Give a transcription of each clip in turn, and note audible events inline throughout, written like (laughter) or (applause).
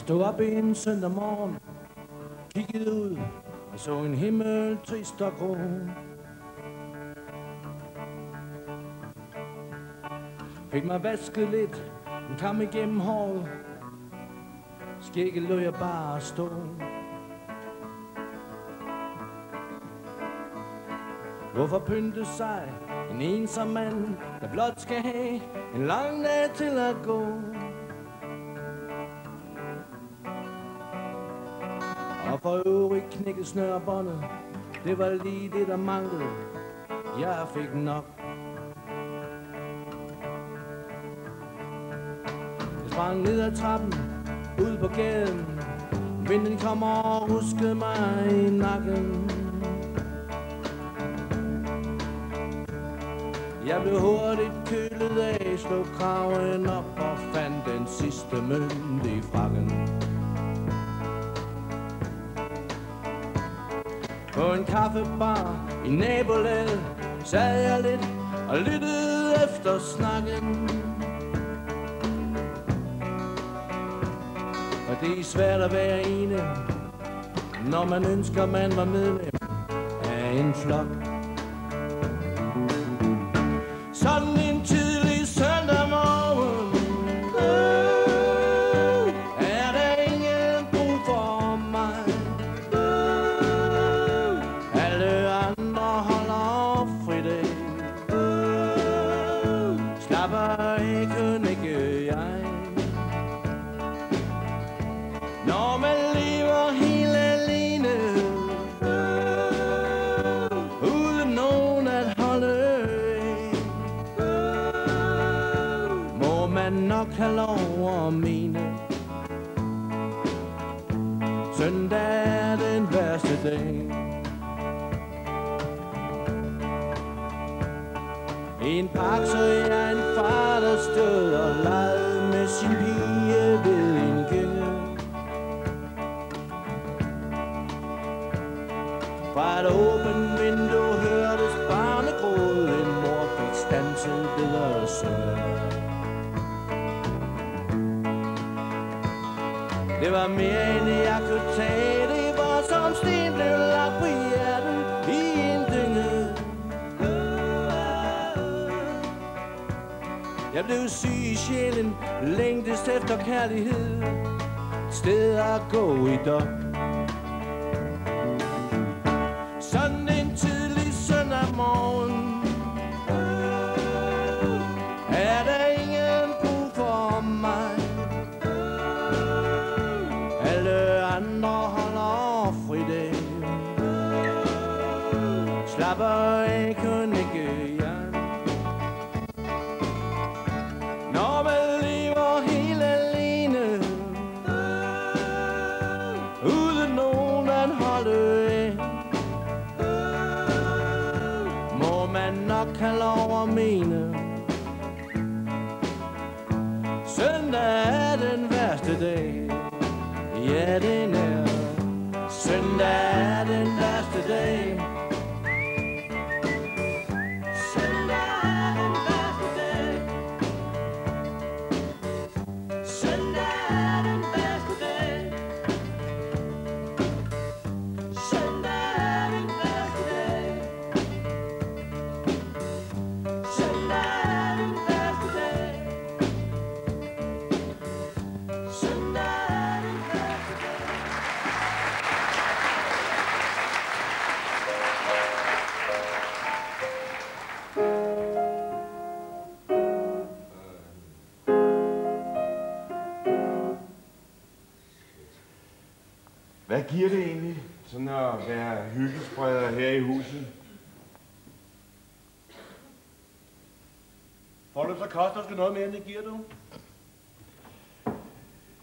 Jeg stod op en søndag morgen, kiggede ud og så en himmel trist og grå. Fik mig vasket lidt, en kam igennem håret. Skægget lå jeg bare stå. Hvorfor pynte sig en ensom mand, der blot skal have en lang dag til at gå? Og for øvrigt knækket snørbåndet, det var lige det, der manglede. Jeg fik nok. Jeg sprang ned ad trappen, ud på gaden. Vinden kom og ruskede mig i nakken. Jeg blev hurtigt kølet af, slog kraven op og fandt den sidste mønt i frakken. På en kaffebar i nabolaget sad jeg lidt og lyttede efter snakken. Og det er svært at være ene, når man ønsker, man var medlem fik stanset bedre søn. Det var mere end jeg kunne tage Det var som sten blev lagt på hjerten I en dynge Jeg blev syg i sjælen Længtes efter kærlighed. Et Sted at gå i dog giver det egentlig, sådan at være hyggespreder her i huset? Forløb så koster det noget mere, end det giver du.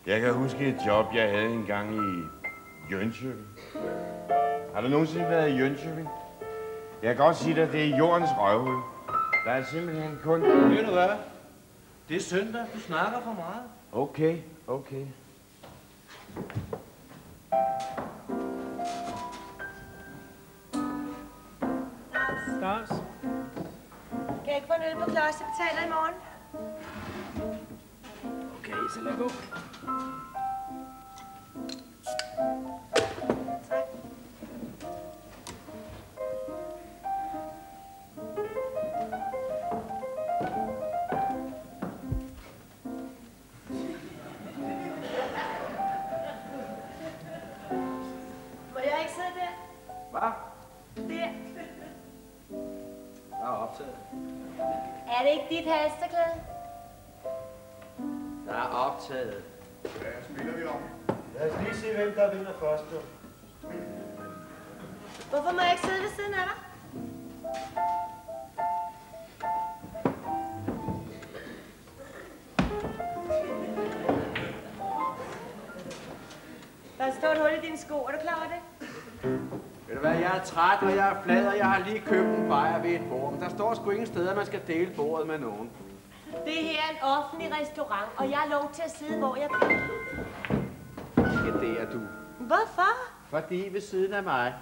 Jeg kan huske et job, jeg havde engang i Jönköping. Har du nogensinde været i Jönköping? Jeg kan godt sige dig, at det er jordens røvhul. Der er simpelthen kun... Ved du hvad? Det er søndag. Du snakker for meget. Okay, okay. Stars. Kan jeg ikke få en øl på klods, jeg betaler i morgen? Okay, så lad gå. Tak. Far? Der. Jeg er optaget. Er det ikke dit halsterklæde? Jeg er optaget. Ja, spiller vi om. Lad os lige se, hvem der vinder først. Jo. Hvorfor må jeg ikke sidde ved siden af dig? Der står et hul i dine sko. Er du klar over det? Ved du hvad, jeg er træt, og jeg er flad, og jeg har lige købt en bajer ved et bord. Men der står sgu ingen steder, man skal dele bordet med nogen. Det her er en offentlig restaurant, og jeg har lov til at sidde, hvor jeg vil. Ikke det er du. Hvorfor? Fordi ved siden af mig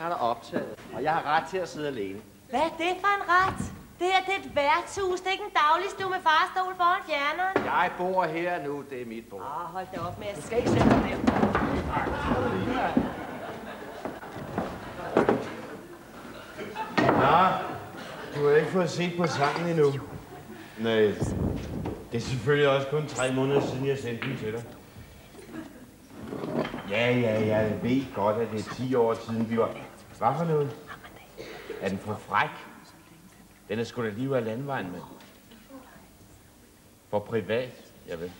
er der optaget, og jeg har ret til at sidde alene. Hvad er det for en ret? Det her det er et værtshus, det er ikke en dagligstue med farstol foran fjerneren. Jeg bor her nu, det er mit bord. Åh, hold da op med at Skal I sætte dig der? Nå, du har ikke fået set på sangen endnu. Nej, det er selvfølgelig også kun tre måneder siden, jeg sendte den til dig. Ja, ja, jeg ved godt, at det er 10 år siden, vi var... Hvad for noget? Er den for fræk? Den er sgu da lige ud af landvejen med. For privat, jeg ved.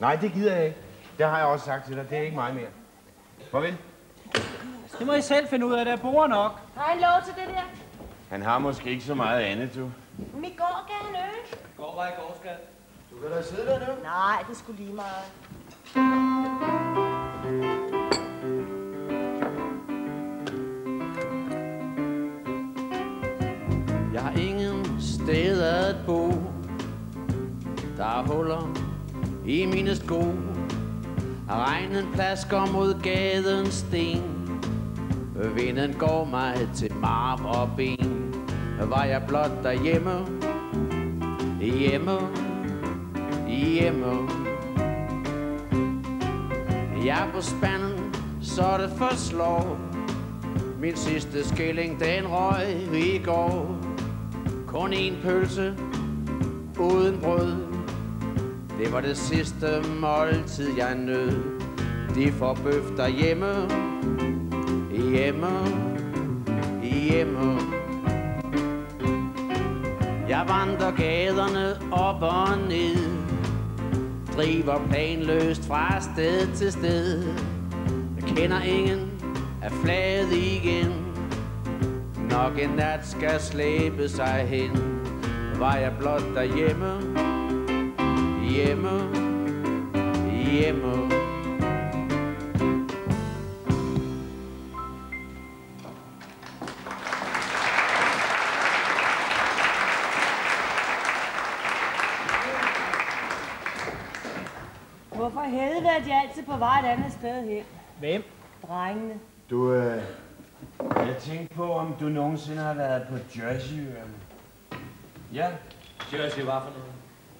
Nej, det gider jeg ikke. Det har jeg også sagt til dig. Det er ikke mig mere. Farvel. Det må I selv finde ud af, der bor nok. Har han lov til det der? Han har måske ikke så meget andet, du. Men i går gav han øl. Går bare i går, skat. Du kan da sidde der nu. Nej, det skulle lige meget. Jeg har ingen sted at bo. Der er huller i mine sko. Regnen plasker mod gadens sten. Vinden går mig til marv og ben. Var jeg blot derhjemme, hjemme, hjemme. Jeg er på spanden, så det forslår. Min sidste skilling, den røg i går. Kun en pølse, uden brød. Det var det sidste måltid, jeg nød. De får bøf derhjemme, hjemme, hjemme. Jeg vandrer gaderne op og ned. Driver planløst fra sted til sted. Jeg kender ingen af flad igen. Nok en nat skal slæbe sig hen. Var jeg blot derhjemme, hjemme, hjemme. På vej et andet sted hen? Hvem? Drengene. Du, øh, jeg tænkte på, om du nogensinde har været på Jerseyøerne. Ja, Jersey, hvad for noget?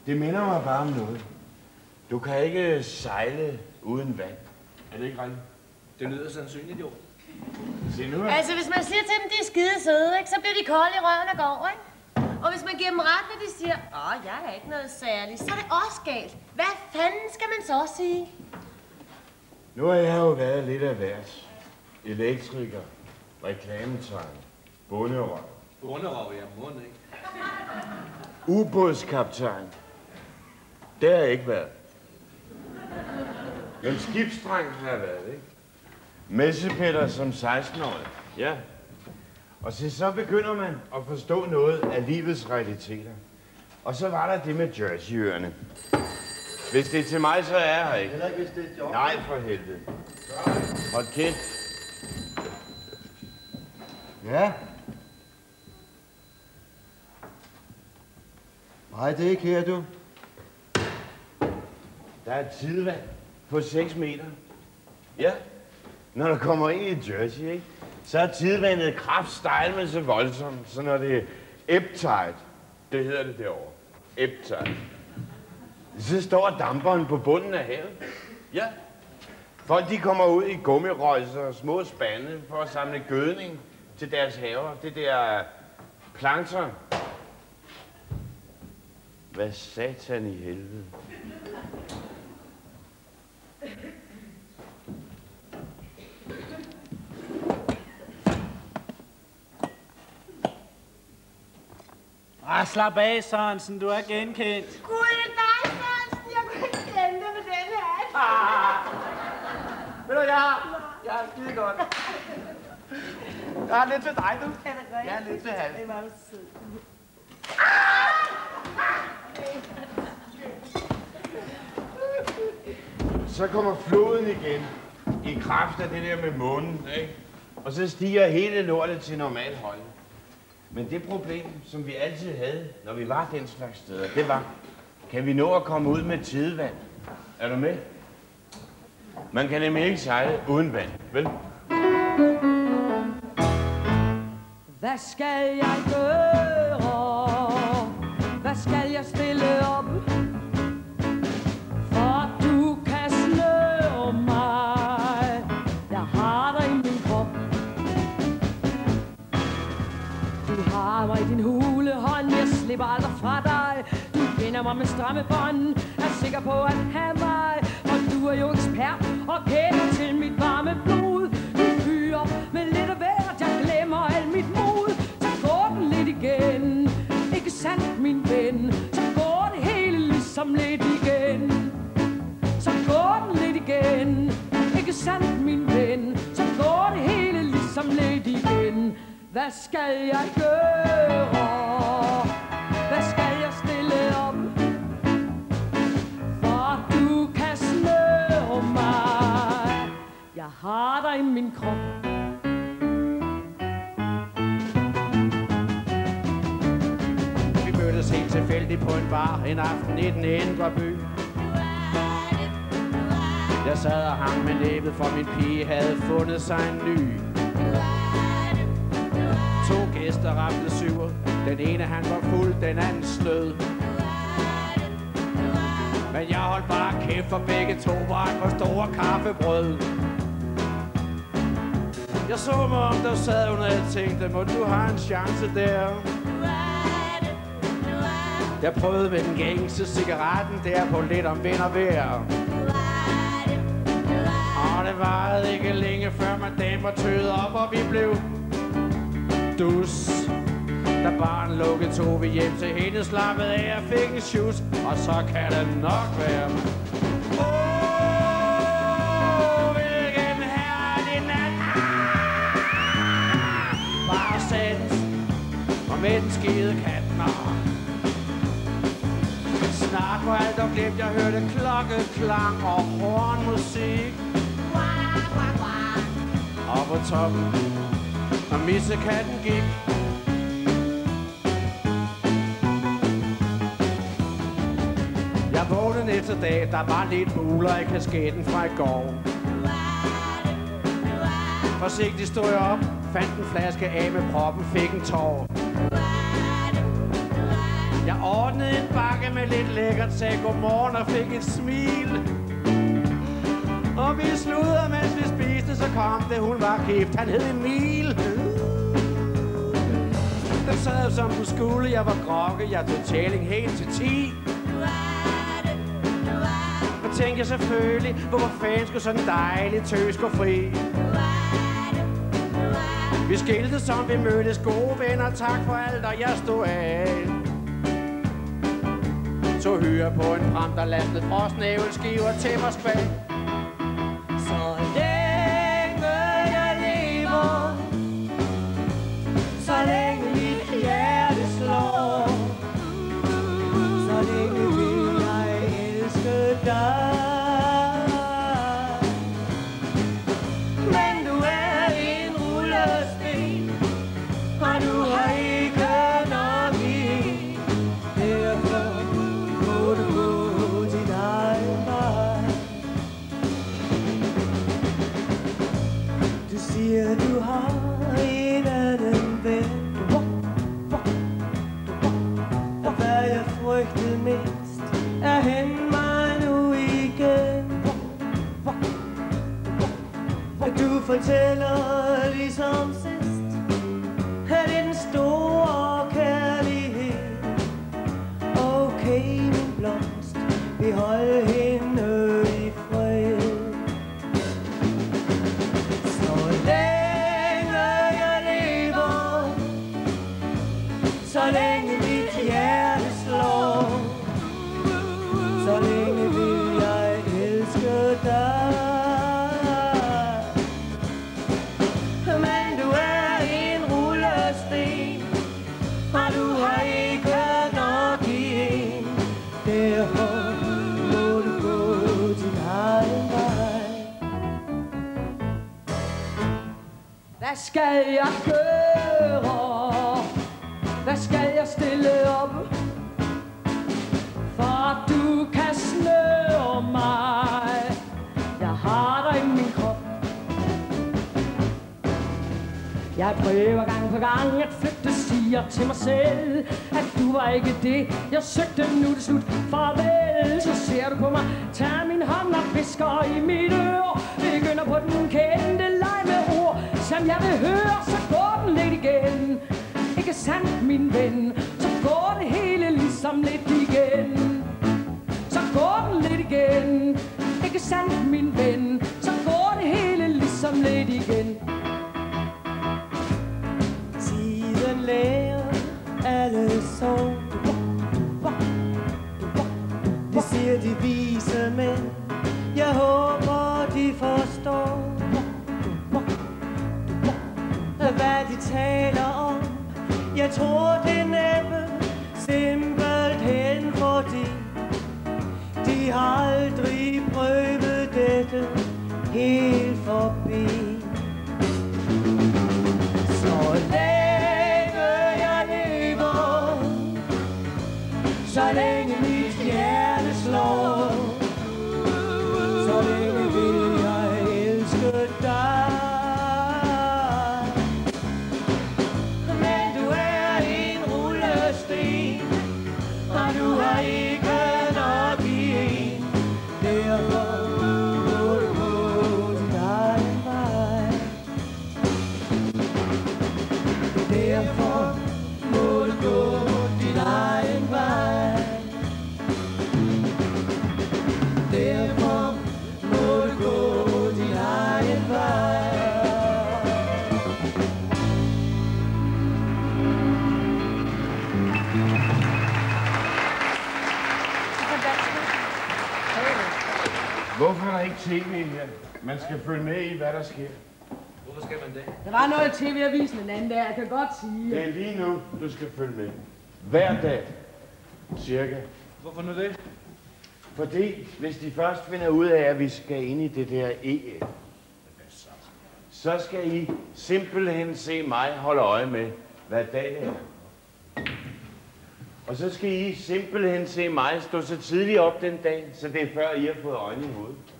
det minder mig bare om noget. Du kan ikke sejle uden vand. Er det ikke rigtigt? Det lyder sandsynligt, jo. Se nu. Altså, hvis man siger til dem, de er skide søde, ikke, så bliver de kolde i røven og går, ikke? Og hvis man giver dem ret, når de siger, åh, jeg er ikke noget særligt, så er det også galt. Hvad fanden skal man så sige? Nu har jeg jo været lidt af hvert. Elektriker, reklametegn, bunderøv, Underrov, jeg mund, ikke? ubådskaptajn. Det har jeg ikke været. Men skibsdreng har jeg været, ikke? Messepætter som 16-årig. Ja. Og så, så begynder man at forstå noget af livets realiteter. Og så var der det med Jerseyøerne. Hvis det er til mig, så er jeg her ikke. Heller ikke, hvis det er job. Nej, for helvede. Hold kæft. Ja. Nej, det er ikke her, du. Der er et tidevand på 6 meter. Ja. Når der kommer ind i Jersey, ikke? så er tidevandet kraftstejl, men så voldsomt. Så når det er ebb det hedder det derovre. Ebb. Så står damperen på bunden af havet. Ja. Folk de kommer ud i gummirøjser og små spande for at samle gødning til deres haver. Det der plankton. Hvad satan i helvede? slap af, Sørensen. Du er genkendt. Gud, det (laughs) Ved du, jeg har, jeg har skide godt. Jeg har lidt til dig, du. Er det rigtigt? Jeg har lidt til halv. Det var jo sød. Så kommer floden igen. I kraft af det der med månen, ikke? Og så stiger hele lortet til normal højde. Men det problem, som vi altid havde, når vi var den slags steder, det var, kan vi nå at komme ud med tidevand? Er du med? Man kan nemlig ikke sejle uden vand, vel? Hvad skal jeg gøre? Hvad skal jeg stille op? For du kan slå mig. Jeg har dig i min krop. Du har mig i din hule hånd. Jeg slipper aldrig fra dig. Du binder mig med stramme bånd. Er sikker på at have Hvad skal jeg gøre? Hvad skal jeg stille op? For du kan slå mig. Jeg har dig i min krop. Vi mødtes helt tilfældigt på en bar en aften i den indre by. Jeg sad og hang med næbet, for min pige havde fundet sig en ny. To gæster ramte syver. Den ene han var fuld, den anden snød Men jeg holdt bare kæft, for begge to var et for store kaffebrød. Jeg så mig om, der sad hun, og jeg tænkte, må du have en chance der. Jeg prøvede med den gængse cigaretten der på lidt om vind og vejr. Og det varede ikke længe før man damer tøede op, og vi blev dus. Da barn lukkede, tog vi hjem til hende, Slappet af og fik en shoes. Og så kan det nok være. Åh, hvilken herlig nat. Ah! Bare sandt og med den skide katten. Ah. Snart var alt og glemt, jeg hørte klokkeklang og hornmusik. Og på toppen, og missekatten gik. Jeg vågnede næste dag, der var lidt muler i kasketten fra i går. Forsigtigt stod jeg op, fandt en flaske af med proppen, fik en tår. Jeg ordnede en bakke med lidt lækkert, sagde godmorgen og fik et smil. Og vi sludrede, mens vi spiste, så kom det, hun var gift. Han hed Emil. Sad som den skulle, jeg var grokke, jeg tog tælling helt til 10. Og tænkte jeg selvfølgelig, hvorfor fanden skulle sådan dejlig tøs gå fri? Vi skilte som vi mødtes gode venner, tak for alt, og jeg stod af. Så hyre på en pram, der lastede frosnævelskiver til Moskva. Og du Hvad skal jeg gøre? Hvad skal jeg stille op? For at du kan snøre mig. Jeg har dig i min krop. Jeg prøver gang på gang at flygte siger til mig selv At du var ikke det, jeg søgte. Nu er det slut. Farvel, så ser du på mig. Tag min hånd og visker i mit øre. Begynder på den kære som jeg vil høre, så går den lidt igen. Ikke sandt, min ven? Så går det hele ligesom lidt igen. Så går den lidt igen. Ikke sandt, taler om. Jeg tror det næppe Simpelthen fordi De har aldrig prøvet dette Helt tv her? Man skal følge med i, hvad der sker. Hvorfor skal man det? Der var noget i tv-avisen den anden dag, jeg kan godt sige. Det er lige nu, du skal følge med. Hver dag. Cirka. Hvorfor nu det? Fordi hvis de først finder ud af, at vi skal ind i det der EF, så skal I simpelthen se mig holde øje med, hvad dag det er. Og så skal I simpelthen se mig stå så tidligt op den dag, så det er før I har fået øjne i hovedet.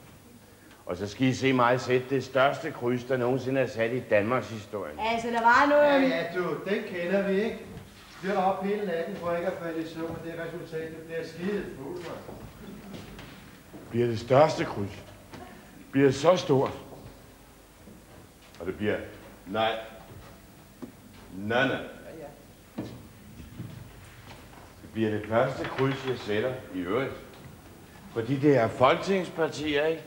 Og så skal I se mig sætte det største kryds, der nogensinde er sat i Danmarks historie. Altså, der var noget... Ja, ja, du, den kender vi ikke. Bliver op hele natten for ikke at falde i søvn, og det resultat, det bliver skide fuld. Bliver det største kryds. Bliver det så stort. Og det bliver, nej, nej, nej. Det bliver det første kryds, jeg sætter i øvrigt. Fordi det er folketingspartier, ikke?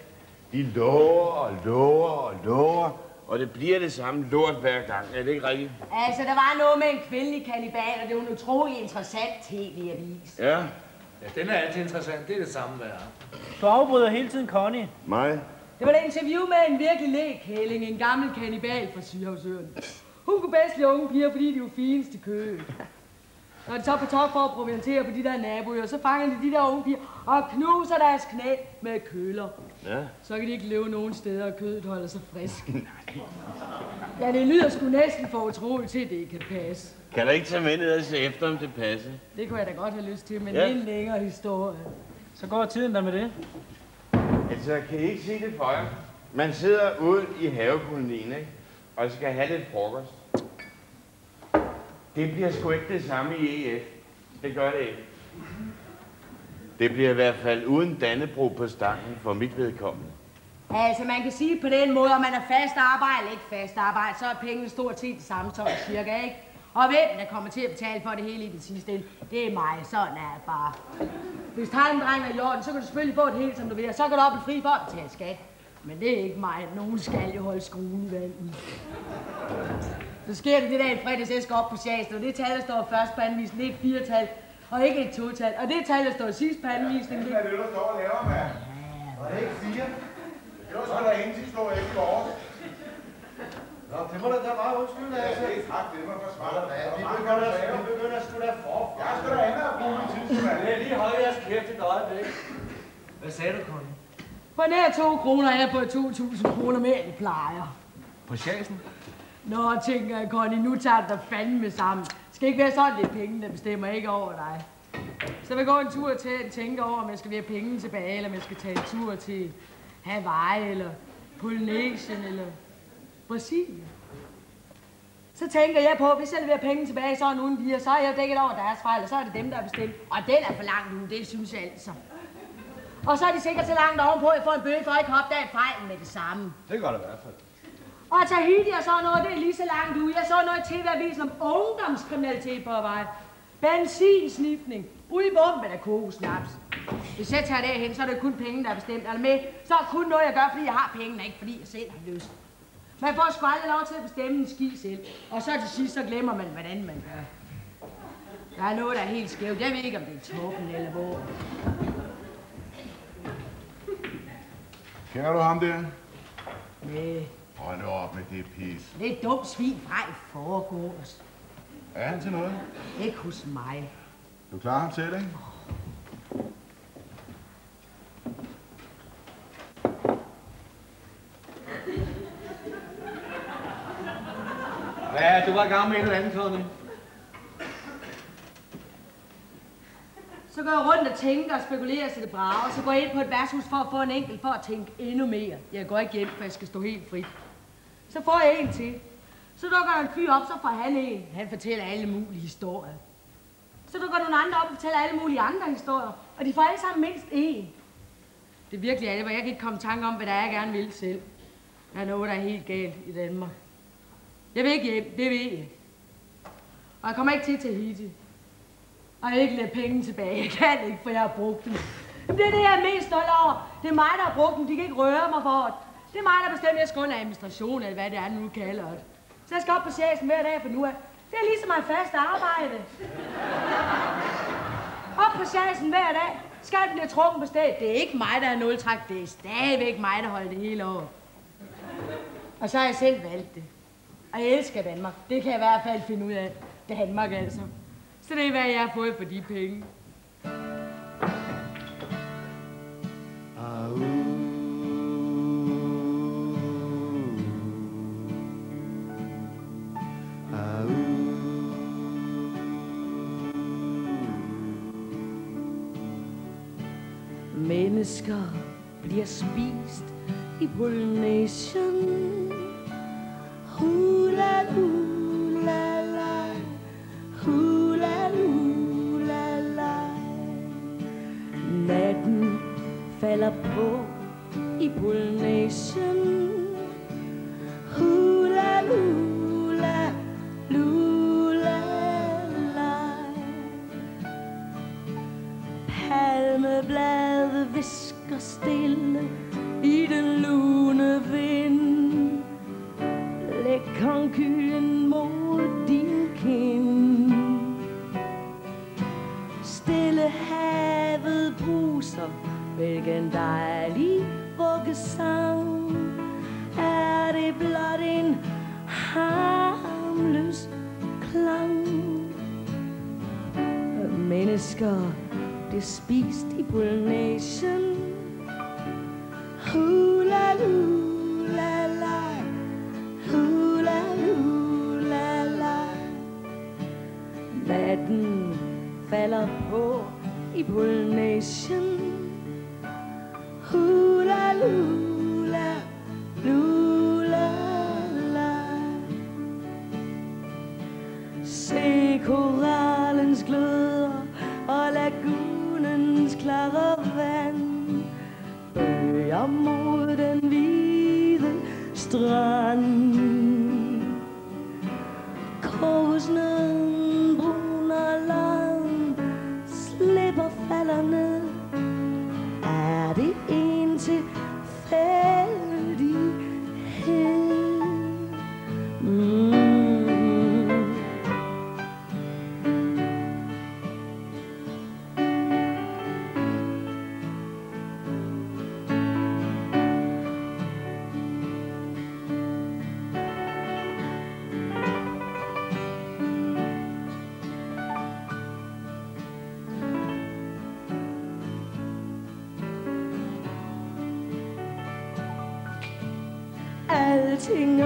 De lover og lover og lover, og det bliver det samme lort hver gang. Er det ikke rigtigt? Altså, der var noget med en kvindelig kannibal, og det var en utrolig interessant tv-avis. Ja, Ja, den er altid interessant. Det er det samme værd. Du afbryder hele tiden Connie. mig. Det var et interview med en virkelig lægkælling, en gammel kannibal fra Sydhavsøen. Hun kunne bedst lide unge piger, fordi de var finest i køen. Når de så på top for at proviantere på de der naboer, så fanger de de der unge piger og knuser deres knæ med køller. Ja. Så kan de ikke leve nogen steder, og kødet holder sig frisk. (laughs) Ja, det lyder sgu næsten for utroligt til, at det ikke kan passe. Kan du ikke tage med ned og se efter, om det passer? Det kunne jeg da godt have lyst til, men Ja. det er en længere historie. Så går tiden der med det. Altså, kan I ikke se det for jer? Man sidder ude i havekolonien, ikke? Og skal have lidt frokost. Det bliver sgu ikke det samme i EF. Det gør det ikke. Det bliver i hvert fald uden Dannebro på stangen for mit vedkommende. Altså, man kan sige på den måde, om man er fast arbejde eller ikke fast arbejde, så er pengene stort set det samme som cirka, ikke? Og hvem der kommer til at betale for det hele i den sidste ende, det er mig. Sådan er det bare. Hvis tegnedrengen er i orden, så kan du selvfølgelig få det hele, som du vil, og så kan du op i fri for at betale skat. Men det er ikke mig. Nogen skal jo holde skruen i vandet. Så sker det det der en fredags, jeg skal op på Sjæst, og det tal, der står først på anvisen, det er et firetal. og ikke et total. Og det tal, der står sidst på anvisningen, det... Hvad er det, der står og laver, mand? Var det ikke fire? Det var sgu da ingen, slår ikke i år. Nå, det må da da bare undskylde, Ja, altså. det er tak, det var for smart. Ja, vi begynder, vi begynder sgu da forfra. Jeg skal da andet at bruge min tid, mand. Jeg lige holde jeres kæft et øjeblik. Hvad sagde du, Conny? På nær to kroner er jeg på 2.000 kroner mere, end plejer. På chasen? Nå, tænker jeg, Conny, nu tager det dig fandme sammen. Skal ikke være sådan, det penge, der bestemmer ikke over dig. Så jeg vil gå en tur til at tænke over, om jeg skal have penge tilbage, eller om jeg skal tage en tur til Hawaii, eller Polynesien, eller Brasilien. Så tænker jeg på, hvis jeg leverer penge tilbage, så er nogen lige, så er jeg dækket over deres fejl, og så er det dem, der er bestemt. Og den er for langt nu, det synes jeg altså. Og så er de sikkert så langt ovenpå, at jeg får en bøde for at ikke opdage fejlen med det samme. Det gør det i hvert fald. Og Tahiti og sådan noget, det er lige så langt ude. Jeg så noget i TV-avisen om ungdomskriminalitet på vej. I bomben af kokosnaps. Hvis jeg tager derhen, så er det kun penge, der er bestemt. Eller med, så er det kun noget, jeg gør, fordi jeg har penge, og ikke fordi jeg selv har lyst. Man får sgu aldrig lov til at bestemme en ski selv. Og så til sidst, så glemmer man, hvordan man gør. Der er noget, der er helt skævt. Jeg ved ikke, om det er toppen eller hvor. Kender du ham der? Næh, Hold nu op med det pis. det er dumt svin fra i forgårs. Er han til noget? Ikke hos mig. Du klarer ham selv, ikke? Ja, du var i gang med et eller andet, Conny. Så går jeg rundt og tænker og spekulerer til det brage, og så går jeg ind på et værtshus for at få en enkelt for at tænke endnu mere. Jeg går ikke hjem, for jeg skal stå helt frit. Så får jeg en til. Så dukker der en fyr op, så får han en. Han fortæller alle mulige historier. Så dukker nogle andre op og fortæller alle mulige andre historier. Og de får alle sammen mindst én. Det er virkelig alvor. Jeg kan ikke komme i tanke om, hvad der er, jeg gerne vil selv. Der er noget, der er helt galt i Danmark. Jeg vil ikke hjem, det ved jeg. Og jeg kommer ikke til Tahiti. Og jeg ikke lade penge tilbage. Jeg kan ikke, for jeg har brugt dem. Jamen, det er det, jeg er mest stolt over. Det er mig, der har brugt dem. De kan ikke røre mig for det. Det er mig, der bestemmer, jeg skal under administration, eller hvad det er, nu kalder det. Så jeg skal op på chefen hver dag for nu af. Det er ligesom meget fast arbejde. Op på chasen hver dag. Skal bliver trukket på stedet. Det er ikke mig, der er nultræk. Det er stadigvæk mig, der holder det hele over. Og så har jeg selv valgt det. Og jeg elsker Danmark. Det kan jeg i hvert fald finde ud af. Danmark altså. Så det er, hvad jeg har fået for de penge. I watching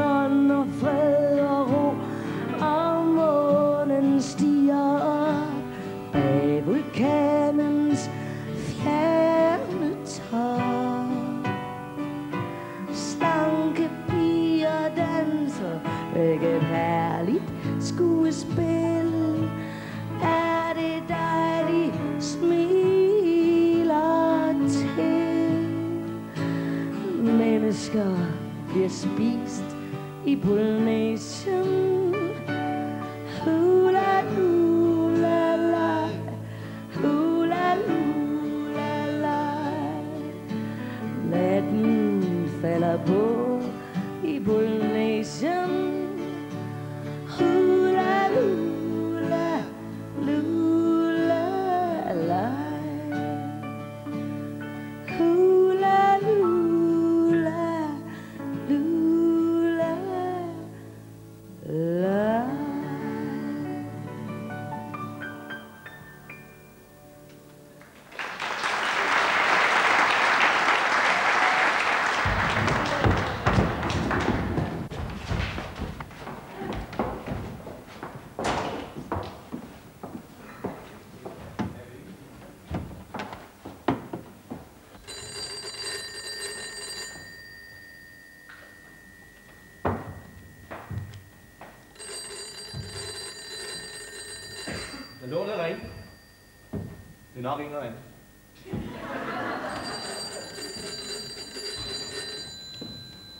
nok ikke noget andet.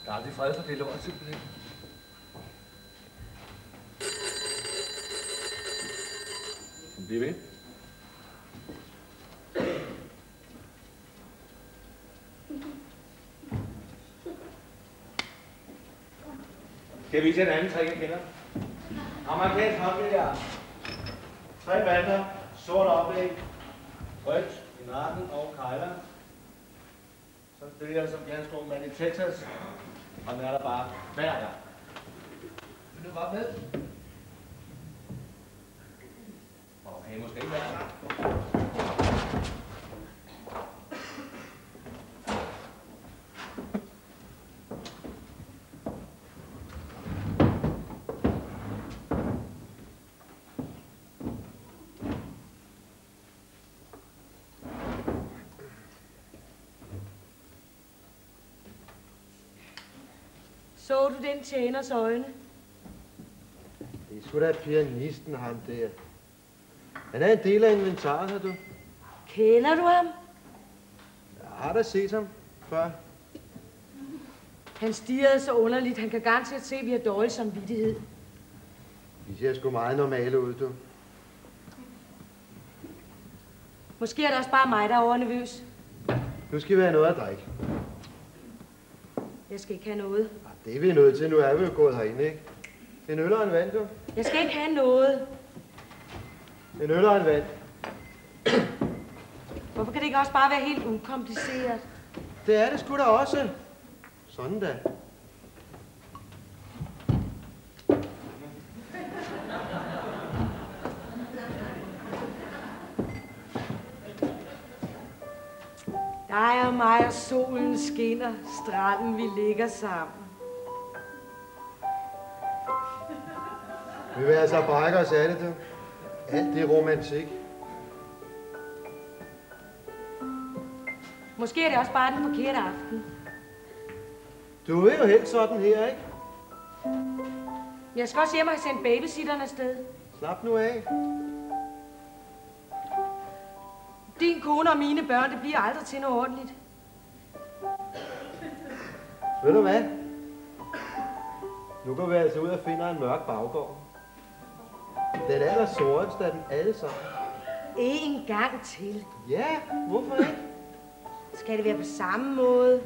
Der er aldrig fred for det lort, simpelthen. Bliv ved. Skal jeg vise jer en anden trick, jeg kender? Amerikansk håndbillard. Tre bander, sort oplæg, rødt i nakken og kejler. Så spiller som ganske ung mand i Texas, og den er der bare hver gang. Vil du bare med? Okay, måske ikke hver gang. Den tjeners øjne? Det er sgu da pianisten, ham der. Han er en del af inventaret, har du. Kender du ham? Jeg har da set ham før. Han stirrede så underligt. Han kan garanteret se, at vi har dårlig samvittighed. De ser sgu meget normale ud, du. Måske er det også bare mig, der er overnervøs. Nu skal vi have noget at drikke. Jeg skal ikke have noget. Det er vi nødt til. Nu er vi jo gået herind, ikke? En øl og en vand, du. Jeg skal ikke have noget. En øl og en vand. Hvorfor kan det ikke også bare være helt ukompliceret? Det er det sgu da også. Sådan da. Dig og mig og solen skinner, stranden vi ligger sammen. Vi vil altså brække os alle, du. Alt det romantik. Måske er det også bare den forkerte aften. Du er jo helt sådan her, ikke? Jeg skal også hjem og have sendt babysitteren afsted. Slap nu af. Din kone og mine børn, det bliver aldrig til noget ordentligt. Ved du hvad? Nu går vi altså ud og finder en mørk baggård. Den aller sorteste af dem alle sammen. En gang til. Ja, hvorfor ikke? Skal det være på samme måde?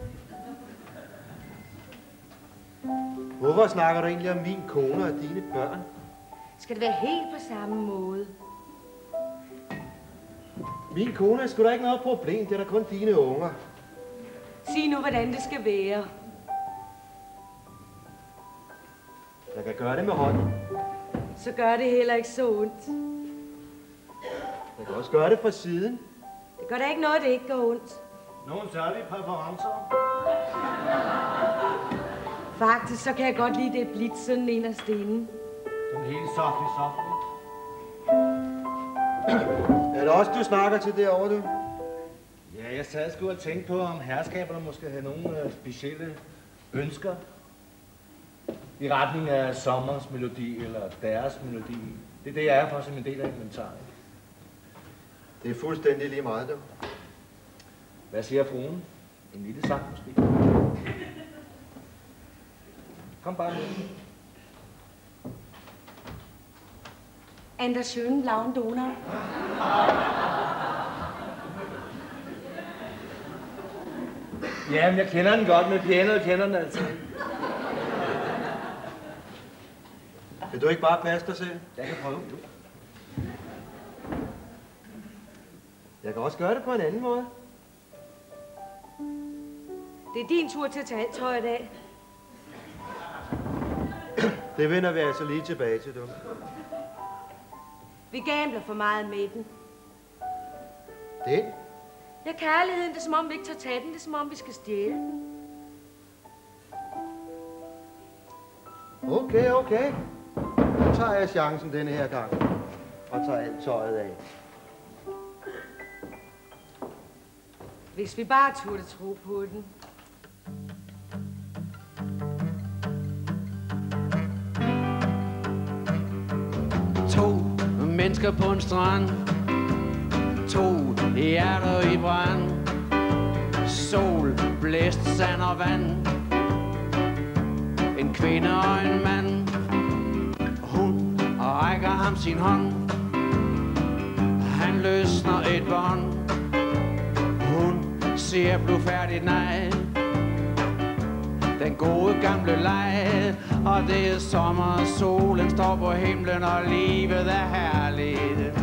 Hvorfor snakker du egentlig om min kone og dine børn? Skal det være helt på samme måde? Min kone er sgu da ikke noget problem. Det er da kun dine unger. Sig nu, hvordan det skal være. Jeg kan gøre det med hånden. Så gør det heller ikke så ondt. Jeg kan også gøre det fra siden. Det gør da ikke noget, det ikke gør ondt. Nogle særlige præferencer? Faktisk, så kan jeg godt lide det blidt sådan en af stenen. Sådan helt softly, softly. Er det også, du snakker til derovre, du? Ja, jeg sad sgu og tænkte på, om herskaberne måske havde nogle øh, specielle ønsker. I retning af sommers melodi eller deres melodi. Det er det, jeg er for som en del af inventaret. Det er fuldstændig lige meget, du. Hvad siger fruen? En lille sang måske? Kom bare med. An der schönen blauen Donau. Jamen, jeg kender den godt, men pianoet kender den altså. Vil du ikke bare passe dig selv? Jeg kan prøve. Jeg kan også gøre det på en anden måde. Det er din tur til at tage alt tøjet (clears throat) af. Det vender vi altså lige tilbage til, du. Vi gambler for meget med den. Det? Ja, kærligheden, det er som om vi ikke tager tage den. Det er som om vi skal stjæle den. Okay, okay. Nu tager jeg chancen denne her gang. Og tager alt tøjet af. Hvis vi bare turde tro på den. To mennesker på en strand To hjerter i brand Sol, blæst, sand og vand En kvinde og en mand hun rækker ham sin hånd. Han løsner et bånd. Hun siger blufærdigt nej. Den gode gamle leg Og det er sommer, solen står på himlen Og livet er herligt.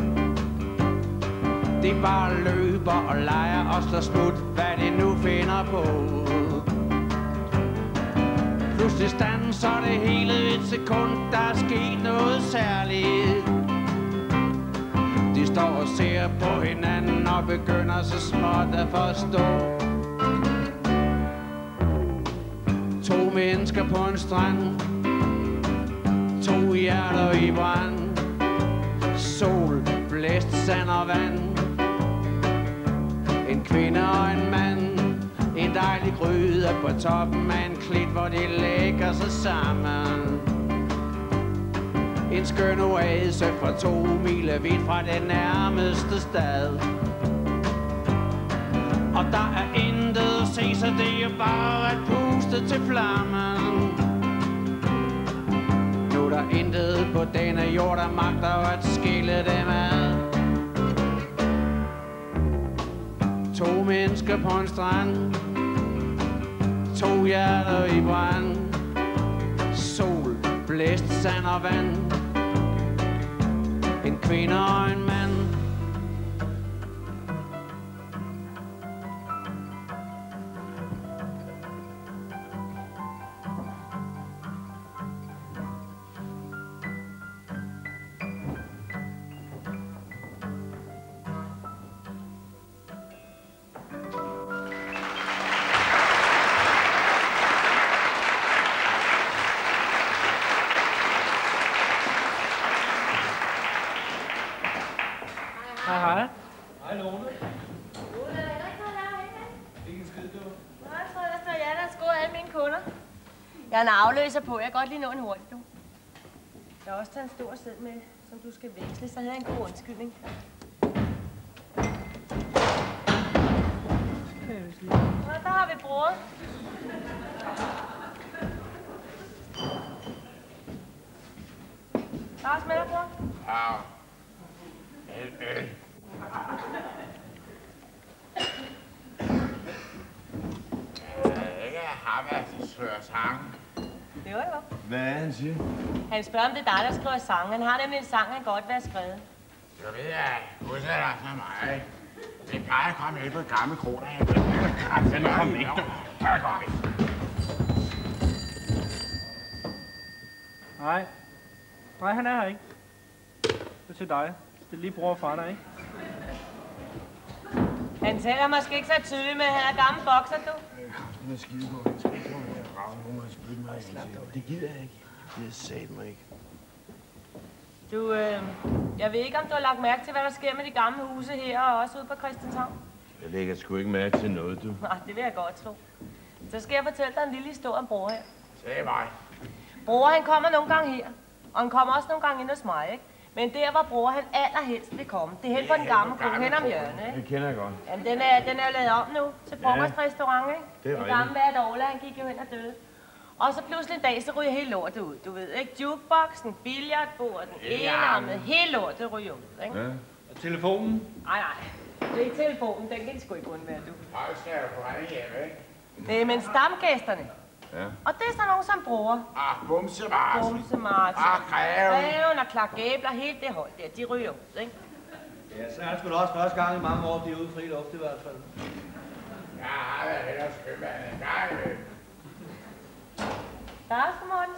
De bare løber og leger og slår smut Hvad de nu finder på. Pludselig standser det hele et sekund Der er sket noget særligt. De står og ser på hinanden Og begynder så småt at forstå. To mennesker på en strand To hjerter i brand. Sol, blæst, sand og vand. En kvinde og en mand en dejlig gryde på toppen af en klit Hvor de lægger sig sammen En skøn oase fra to mile vidt fra den nærmeste stad og der er intet at se, så det er bare at puste til flammen. Nu er der intet på denne jord, der magter at skille dem ad. To mennesker på en strand, to hjerter i brand. Sol, blæst, sand og vand. En kvinde og en mand. Hej, hej. Hej, Lone. Ole, er der ikke noget at lave herinde? Ikke en skid, du. Nå, jeg tror, der står jeg, der har alle mine kunder. Jeg har en afløser på. Jeg kan godt lige nå en hurtigt, du. Jeg har også taget en stor sæd med, som du skal veksle, så havde jeg en god undskyldning. Og der har vi bror. Lars med dig, bror. Ja. Øh, Øh, Ikke ham, der søger sang. Det var jo. Hvad er han siger? Han spørger, om det er dig, der skriver sang. Han har nemlig en sang, han godt vil have skrevet. Så ved jeg, udsætter sig mig. ikke? Det plejer at komme ind på et gammelt kroner. Den er kommet ikke, du. Så er det kommet. Nej. Nej, han er her ikke. Det er til dig. Det er lige bror fra dig, ikke? Han taler måske ikke så tydeligt, men han er gammel bokser, du. Den er skide på. Den skal ikke komme her. hun må spytte mig. Det gider jeg ikke. Det gider sat mig ikke. Du, øh, jeg ved ikke, om du har lagt mærke til, hvad der sker med de gamle huse her og også ude på Christianshavn. Jeg lægger sgu ikke mærke til noget, du. Nej, det vil jeg godt tro. Så skal jeg fortælle dig en lille historie om bror her. Sag mig. Bror, han kommer nogle gange her, og han kommer også nogle gange ind hos mig, ikke? Men der, hvor bror han allerhelst vil komme, det er hen på den gamle kro, hen om hjørnet, ikke? Det kender jeg godt. Jamen, den er, den er jo lavet om nu til frokostrestaurant, ikke? det er Den gamle Bert Ola, han gik jo hen og døde. Og så pludselig en dag, så ryger hele lortet ud, du ved, ikke? Jukeboxen, billiardbordet, den enarmede, hele lortet ryger ud, ikke? Ja. Og telefonen? Nej, nej. Det er ikke telefonen, den kan de sgu ikke undvære, du. Hold skal jeg på vej hjem, ikke? Nej, men stamgæsterne. Ja. Og det er sådan nogen som bror. Ah, bumse Marsen. Bumse Martin. Ah, Greven. Greven og Clark Gabler, helt det hold der, de ryger ud, ikke? Ja, så er det sgu da også første gang i mange år, de er ude fri luft i hvert fald. Jeg har været ellers købmand en gang er sgu Morten.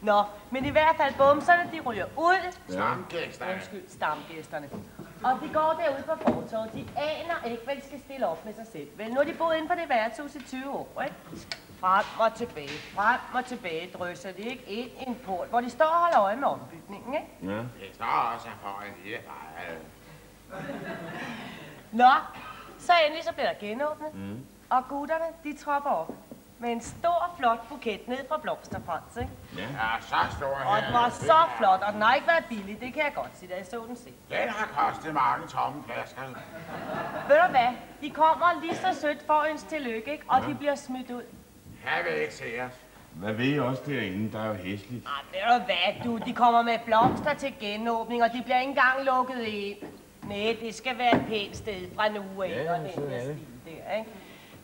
Nå, men i hvert fald bumserne, de ryger ud. Stamgæsterne. Undskyld, stamgæsterne. Og de går derude på fortorvet. De aner ikke, hvad de skal stille op med sig selv. Vel, nu har de boet inde på det værtshus i 20 år, ikke? Frem og tilbage, frem og tilbage drysser de ikke ind i en port, hvor de står og holder øje med ombygningen, ikke? Ja. Det står også for en lille. Nå, så endelig så bliver der genåbnet. Mm. Og gutterne, de tropper op med en stor, flot buket ned fra Blomsterfrans, ikke? Ja, så stor her. Og den var så flot, og den har ikke været billig, det kan jeg godt sige, da jeg så den se. Den har kostet mange tomme flasker. Ved du hvad? De kommer lige så sødt for ønske tillykke, ikke? Og de bliver smidt ud. Jeg vil ikke se os. Hvad ved I også derinde? Der er jo hæsligt. Ej, ved du hvad, du? De kommer med blomster til genåbning, og de bliver ikke engang lukket ind. Nej, det skal være et pænt sted fra nu af, Ja, og den er det. stil der, ikke?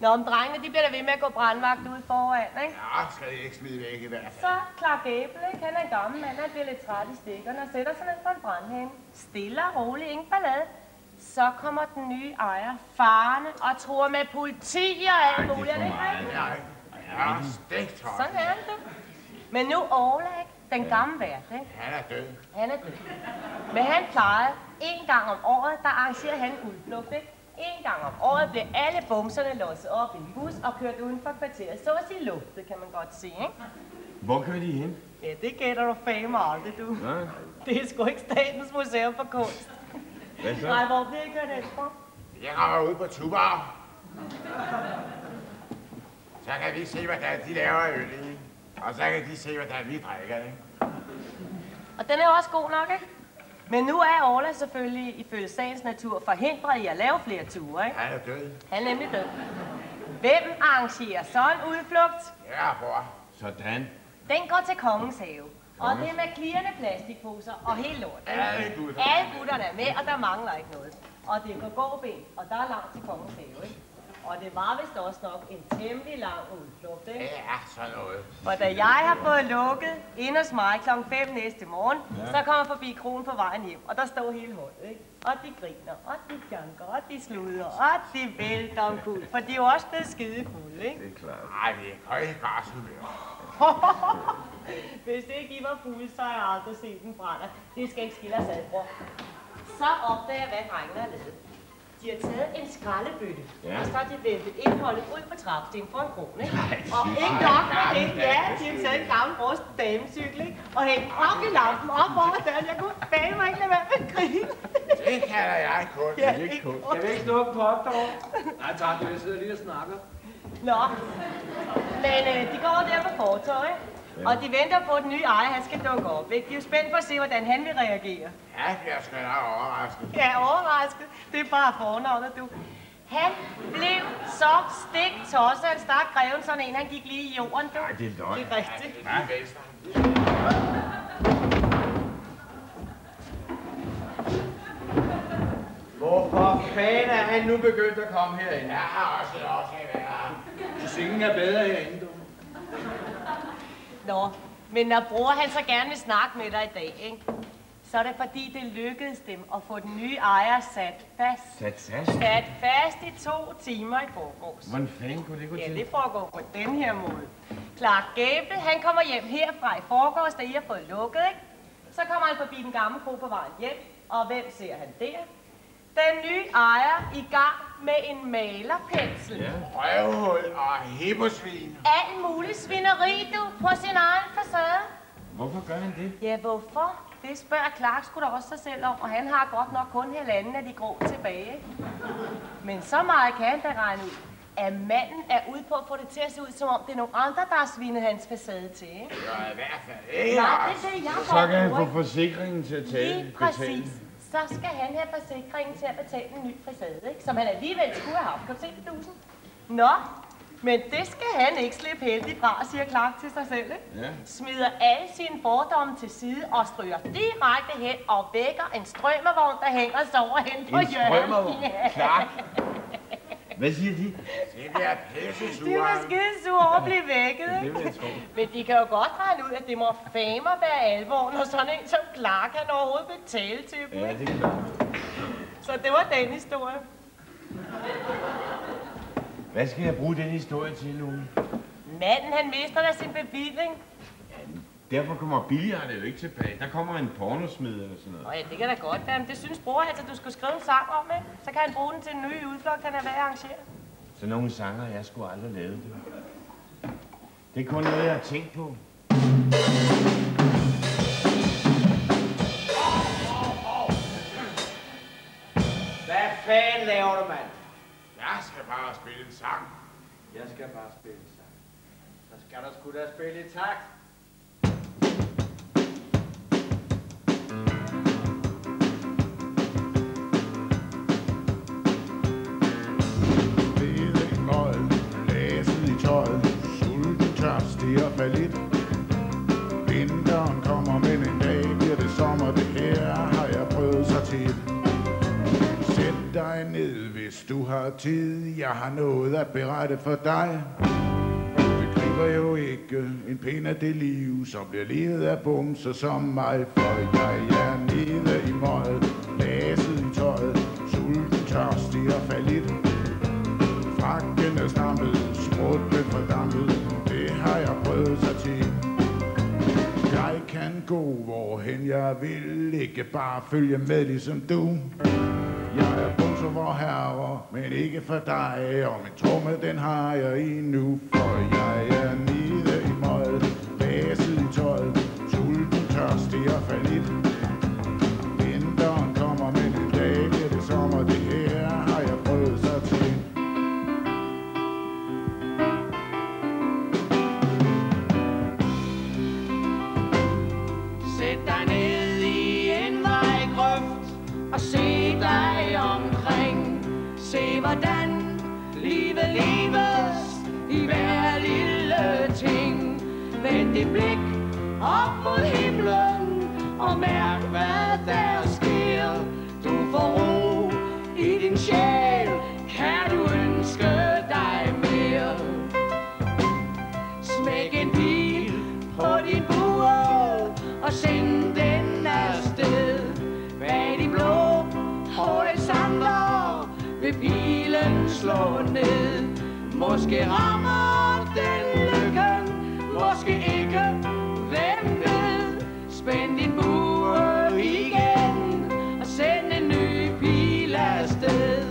Nå, om drengene, de bliver da ved med at gå brandvagt ud foran, ikke? Ja, skal I ikke smide væk i hvert fald. Så Clark Gable, ikke? Han er en gammel mand, han bliver lidt træt i stikkerne og sætter sig ned på en brandhæn. Stille og roligt, ingen ballade. Så kommer den nye ejer farne og tror med politi og alt muligt. Er det ikke rigtigt? Ja, ja, stik Sådan er det. Men nu Orla, ikke? Den gamle vært, ikke? Han er død. Han er død. Men han plejede en gang om året, der arrangerer han udflugt, ikke? En gang om året blev alle bumserne låst op i en bus og kørt uden for kvarteret. Så at sige luftet, kan man godt sige, ikke? Hvor kører de hen? Ja, det gætter du fame aldrig, du. Ja. Det er sgu ikke Statens Museum for Kunst. Hvad så? Nej, hvor bliver I kørt hen fra? Jeg kommer ud på Tuborg. Så kan vi se, hvordan de laver øl i. Og så kan de se, hvordan vi drikker det. Og den er også god nok, ikke? Men nu er Orla selvfølgelig ifølge sagens natur forhindret i at lave flere ture, ikke? Han er død. Han er nemlig død. Hvem arrangerer så en udflugt? Ja, bror. Sådan. Den går til kongens have. Og det er med klirrende plastikposer og helt lort. Alle gutter. Alle gutterne er med, og der mangler ikke noget. Og det er på gåben, og der er langt til kongens have, ikke? Og det var vist også nok en temmelig lang udflugt, ikke? Ja, sådan noget. For da jeg har fået lukket ind hos mig kl. 5 næste morgen, ja. så kommer jeg forbi kronen på vejen hjem, og der står hele holdet, ikke? Og de griner, og de janker, og de sluder, og de vælter om kul, for de er jo også blevet skide fulde, ikke? Det er klart. Ej, vi er høje græshumør. (laughs) Hvis det ikke I var fulde, så har jeg aldrig set den brænder. Det skal ikke skille os ad, bror. Så opdager jeg, hvad drengene har lavet. De har taget en skraldebøtte, Ja. og så har de væltet indholdet ud på trappestenen for en krone, ikke? og ikke nok med det, ja, de har taget en gammel rusten damecykel, ikke? og hængt op i lampen op over døren. Jeg kunne fandme ikke lade være med at grine. Det kalder jeg kun. Ja, Det er ikke kun. Kan vi ikke slukke på opdog? Nej, tak, jeg sidder lige og snakker. Nå, men øh, de går der på fortorvet, Og de venter på, at den nye ejer, han skal dukke op. Ikke? De er jo spændt på at se, hvordan han vil reagere. Ja, jeg skal nok overrasket. Ja, overrasket. Det er bare fornavnet, du. Han blev så stik tosset, han stak greven sådan en, han gik lige i jorden, du. Ej, det er løgn. Det er rigtigt. Ja, venstre. Hvorfor fanden er han nu begyndt at komme herind? Jeg har også lov til at være. Hvis ingen er bedre herinde, du. Nå, men når bror han så gerne vil snakke med dig i dag, ikke? så er det fordi, det lykkedes dem at få den nye ejer sat fast. Sat fast. Sat fast i to timer i forgårs. Hvordan fanden kunne det gå Ja, til? det foregår på den her måde. Clark Gable, han kommer hjem herfra i forgårs, da I har fået lukket, ikke? Så kommer han forbi den gamle kro på vejen hjem, og hvem ser han der? Den nye ejer i gang med en malerpensel. Ja. Røvhul og hipposvin. Alt muligt svineri, du, på sin egen facade. Hvorfor gør han det? Ja, hvorfor? Det spørger Clark sgu da også sig selv om, og han har godt nok kun halvanden af de grå tilbage. Men så meget kan han da regne ud, at manden er ude på at få det til at se ud, som om det er nogle andre, der har svinet hans facade til, ikke? Ja, i hvert fald ikke. Nej, det er det, jeg Så kan han få forsikringen til at tale. Lige præcis. Så skal han have forsikringen til at betale en ny facade, ikke? Som han alligevel skulle have haft. Kan du se det, dusen? Nå, men det skal han ikke slippe heldigt fra, siger Clark til sig selv, ikke? Ja. Smider alle sine fordomme til side og stryger direkte hen og vækker en strømmervogn, der hænger sig over hen på En hjørnet. strømmervogn? (laughs) Ja. Clark? Hvad siger de? Det bliver pisse De var skide sure over at blive vækket, Det ikke? vil jeg tro. Men de kan jo godt regne ud, at det må fame være alvor, når sådan en som Clark kan overhovedet betale til dem. Ja, ikke? det er klart. Så det var den historie. Hvad skal jeg bruge den historie til, Lone? Manden, han mister da sin bevilling. Derfor kommer billigerne jo ikke tilbage. Der kommer en pornosmed eller sådan noget. Nå ja, det kan da godt være, men det synes bror altså, du skulle skrive en sang om, ikke? Så kan han bruge den til en ny udflugt, han er ved at arrangere. Så nogle sanger, jeg skulle aldrig lave det. Det er kun noget, jeg har tænkt på. Hvad fanden laver du, mand? Jeg skal bare spille en sang. Jeg skal bare spille en sang. Så skal der sgu da spille i takt. Siger og fallit. Vinteren kommer, men en dag bliver det sommer, det her har jeg prøvet så tit. Sæt dig ned, hvis du har tid, jeg har noget at berette for dig. Vi griber jo ikke en pind af det liv, som bliver levet af bumser som mig, for jeg er nede i møget, læset i tøjet, sulten, tørstig og fallit. Frakken er stampet, sprutten fordampet, har sig til. så. Jeg kan gå hvorhen jeg vil, ikke bare følge med ligesom du. Jeg er bumser vor herre, men ikke for dig, og min tromme den har jeg endnu, for jeg er nede i mål, baset i tolv, sulten, tørstig og fallit. Måske rammer den lykken, måske ikke, hvem ved. Spænd din bue igen og send en ny pil afsted.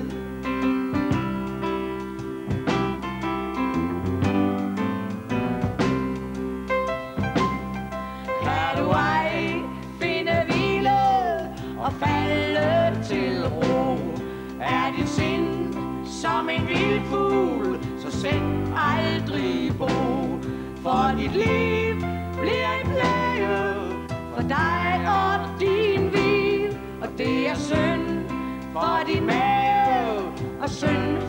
Kan du ej finde hvile og falde til ro? Er dit sind som en vild fugl, aldrig bo. For dit liv bliver en plage for dig og din vil. Og det er synd for din mave og synd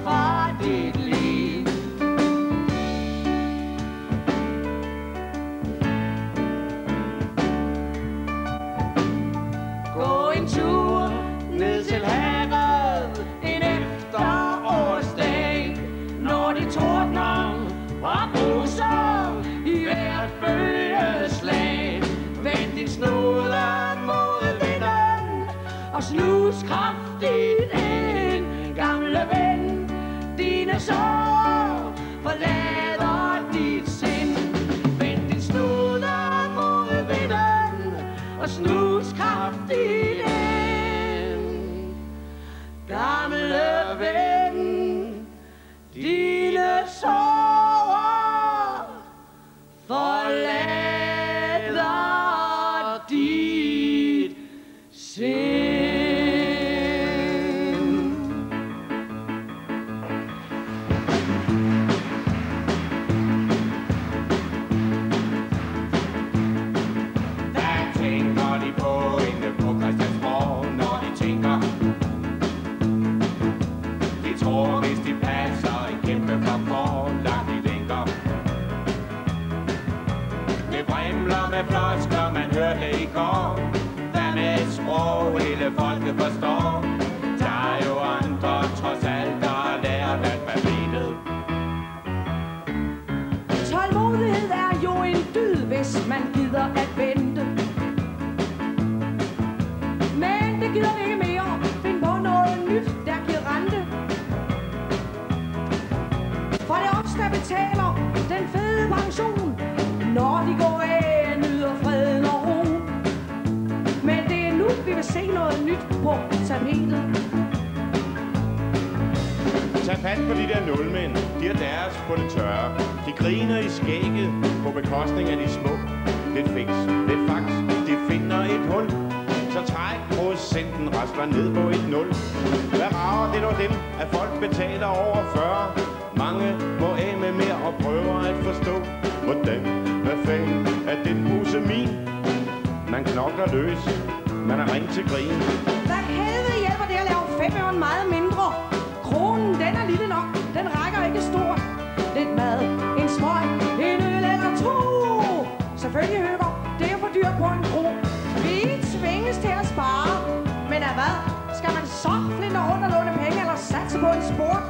og slus kraftigt ind, gamle ven, dine sår forlader dit sind. Vend din snude mod vinden, og snus kraftigt ind, gamle ven, dine sår tromler med floskler, man hørte i går. Hvad med et sprog, hele folket forstår? Der er jo andre, trods alt, der har lært alfabetet. Tålmodighed er jo en dyd, hvis man gider at på tapetet. Tag fat på de der nulmænd. De er deres på det tørre. De griner i skægget på bekostning af de små. Lidt fix, lidt fax. De finder et hul. Så træk procenten rasler ned på et nul. Hvad rager det dog dem, at folk betaler over 40? Mange må af med mere og prøver at forstå. Hvordan? Hvad fanden er den buse min? Man knokler løs. Man er ring til grin. Hvad helvede hjælper det at lave fem øre meget mindre? Kronen, den er lille nok. Den rækker ikke stort. Lidt mad, en smøg, en øl eller to. Selvfølgelig høber, det er for dyrt på en kro. Vi tvinges til at spare. Men af hvad? Skal man så flinde rundt og låne penge eller satse på en sport?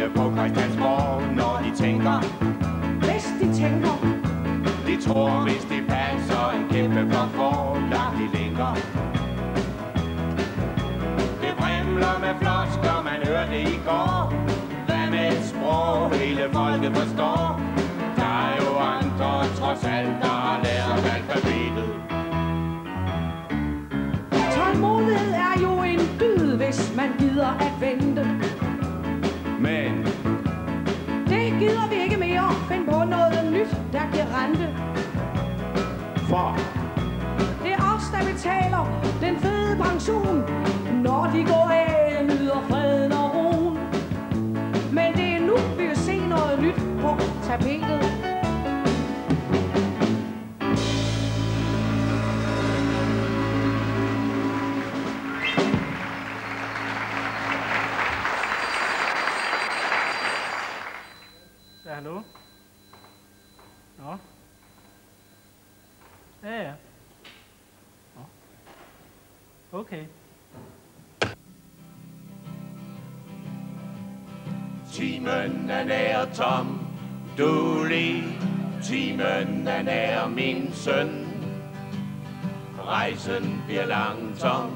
Inde på Christiansborg, når de tænker Hvis de tænker, De tror, hvis de passer en kæmpe flok for langt de længere. Det vrimler med flosker, man hørte i går. Hvad med et sprog, hele folket forstår? Der er jo andre, trods alt, der har lært alfabetet. tålmodighed er jo en dyd, hvis man gider at vente. Det gider vi ikke mere. Find på noget nyt, der giver rente. for Det er os, der betaler den fede pension, når de går af, nyder freden og roen. Men det er nu, vi vil se noget nyt på tapetet. Hallo? Nå? Ja, ja. Nå. Okay. Timen er nær tom, du. Timen er nær min søn. Rejsen bliver langsom,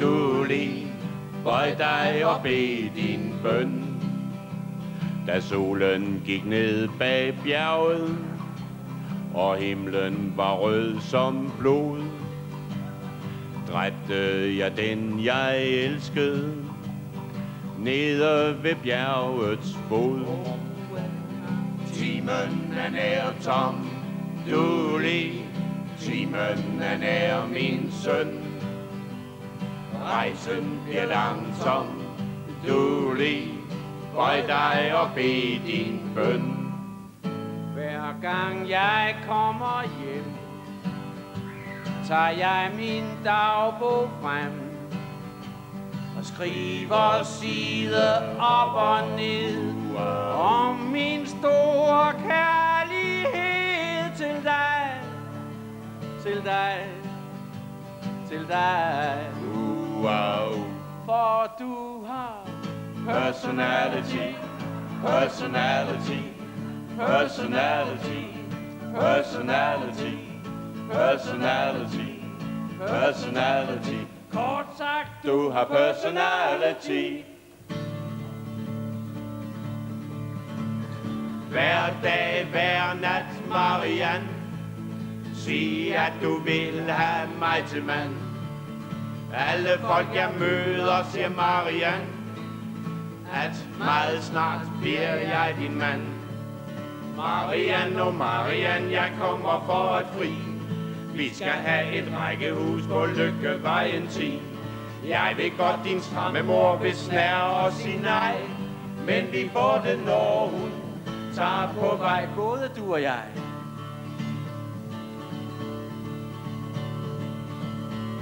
du lige. Bøj dig og bed din bøn. Da solen gik ned bag bjerget, og himlen var rød som blod, dræbte jeg den, jeg elskede, nede ved bjergets fod. Timen er nær tom, du lige. Timen er nær min søn. Rejsen bliver langsom, du lige. Bøj dig og bed din bøn. Hver gang jeg kommer hjem, tager jeg min dagbog frem og skriver side op og ned om min store kærlighed til dig, til dig, til dig. Wow. For du har Personality, personality, personality, personality, personality, personality. kort sagt, Du har personality. Hver dag, hver nat, Marianne. Sig, at du vil have mig til mand. Alle folk, jeg møder, siger Marianne. At meget snart bliver jeg din mand. Marianne, oh Marianne, jeg kommer for at fri. Vi skal have et rækkehus på Lykkevejen 10. Jeg vil godt din stramme mor vil snære og sige nej. Men vi får det, når hun tager på vej. både du og jeg.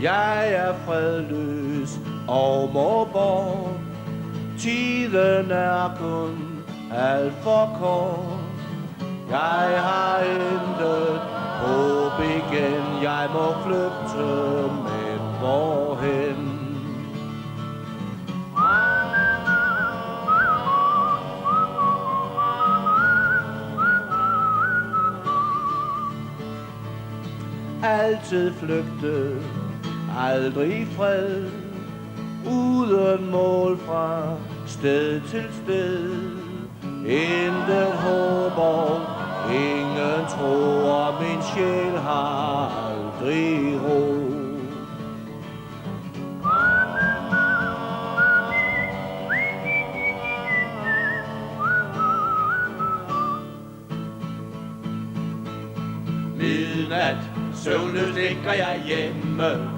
Jeg er fredløs og må. Tiden er kun alt for kort. Jeg har intet håb igen. Jeg må flygte, men hvorhen? Altid flygte, aldrig fred uden mål fra sted til sted. Intet håb og ingen tror, min sjæl har aldrig ro. Midnat, søvnløs ligger jeg hjemme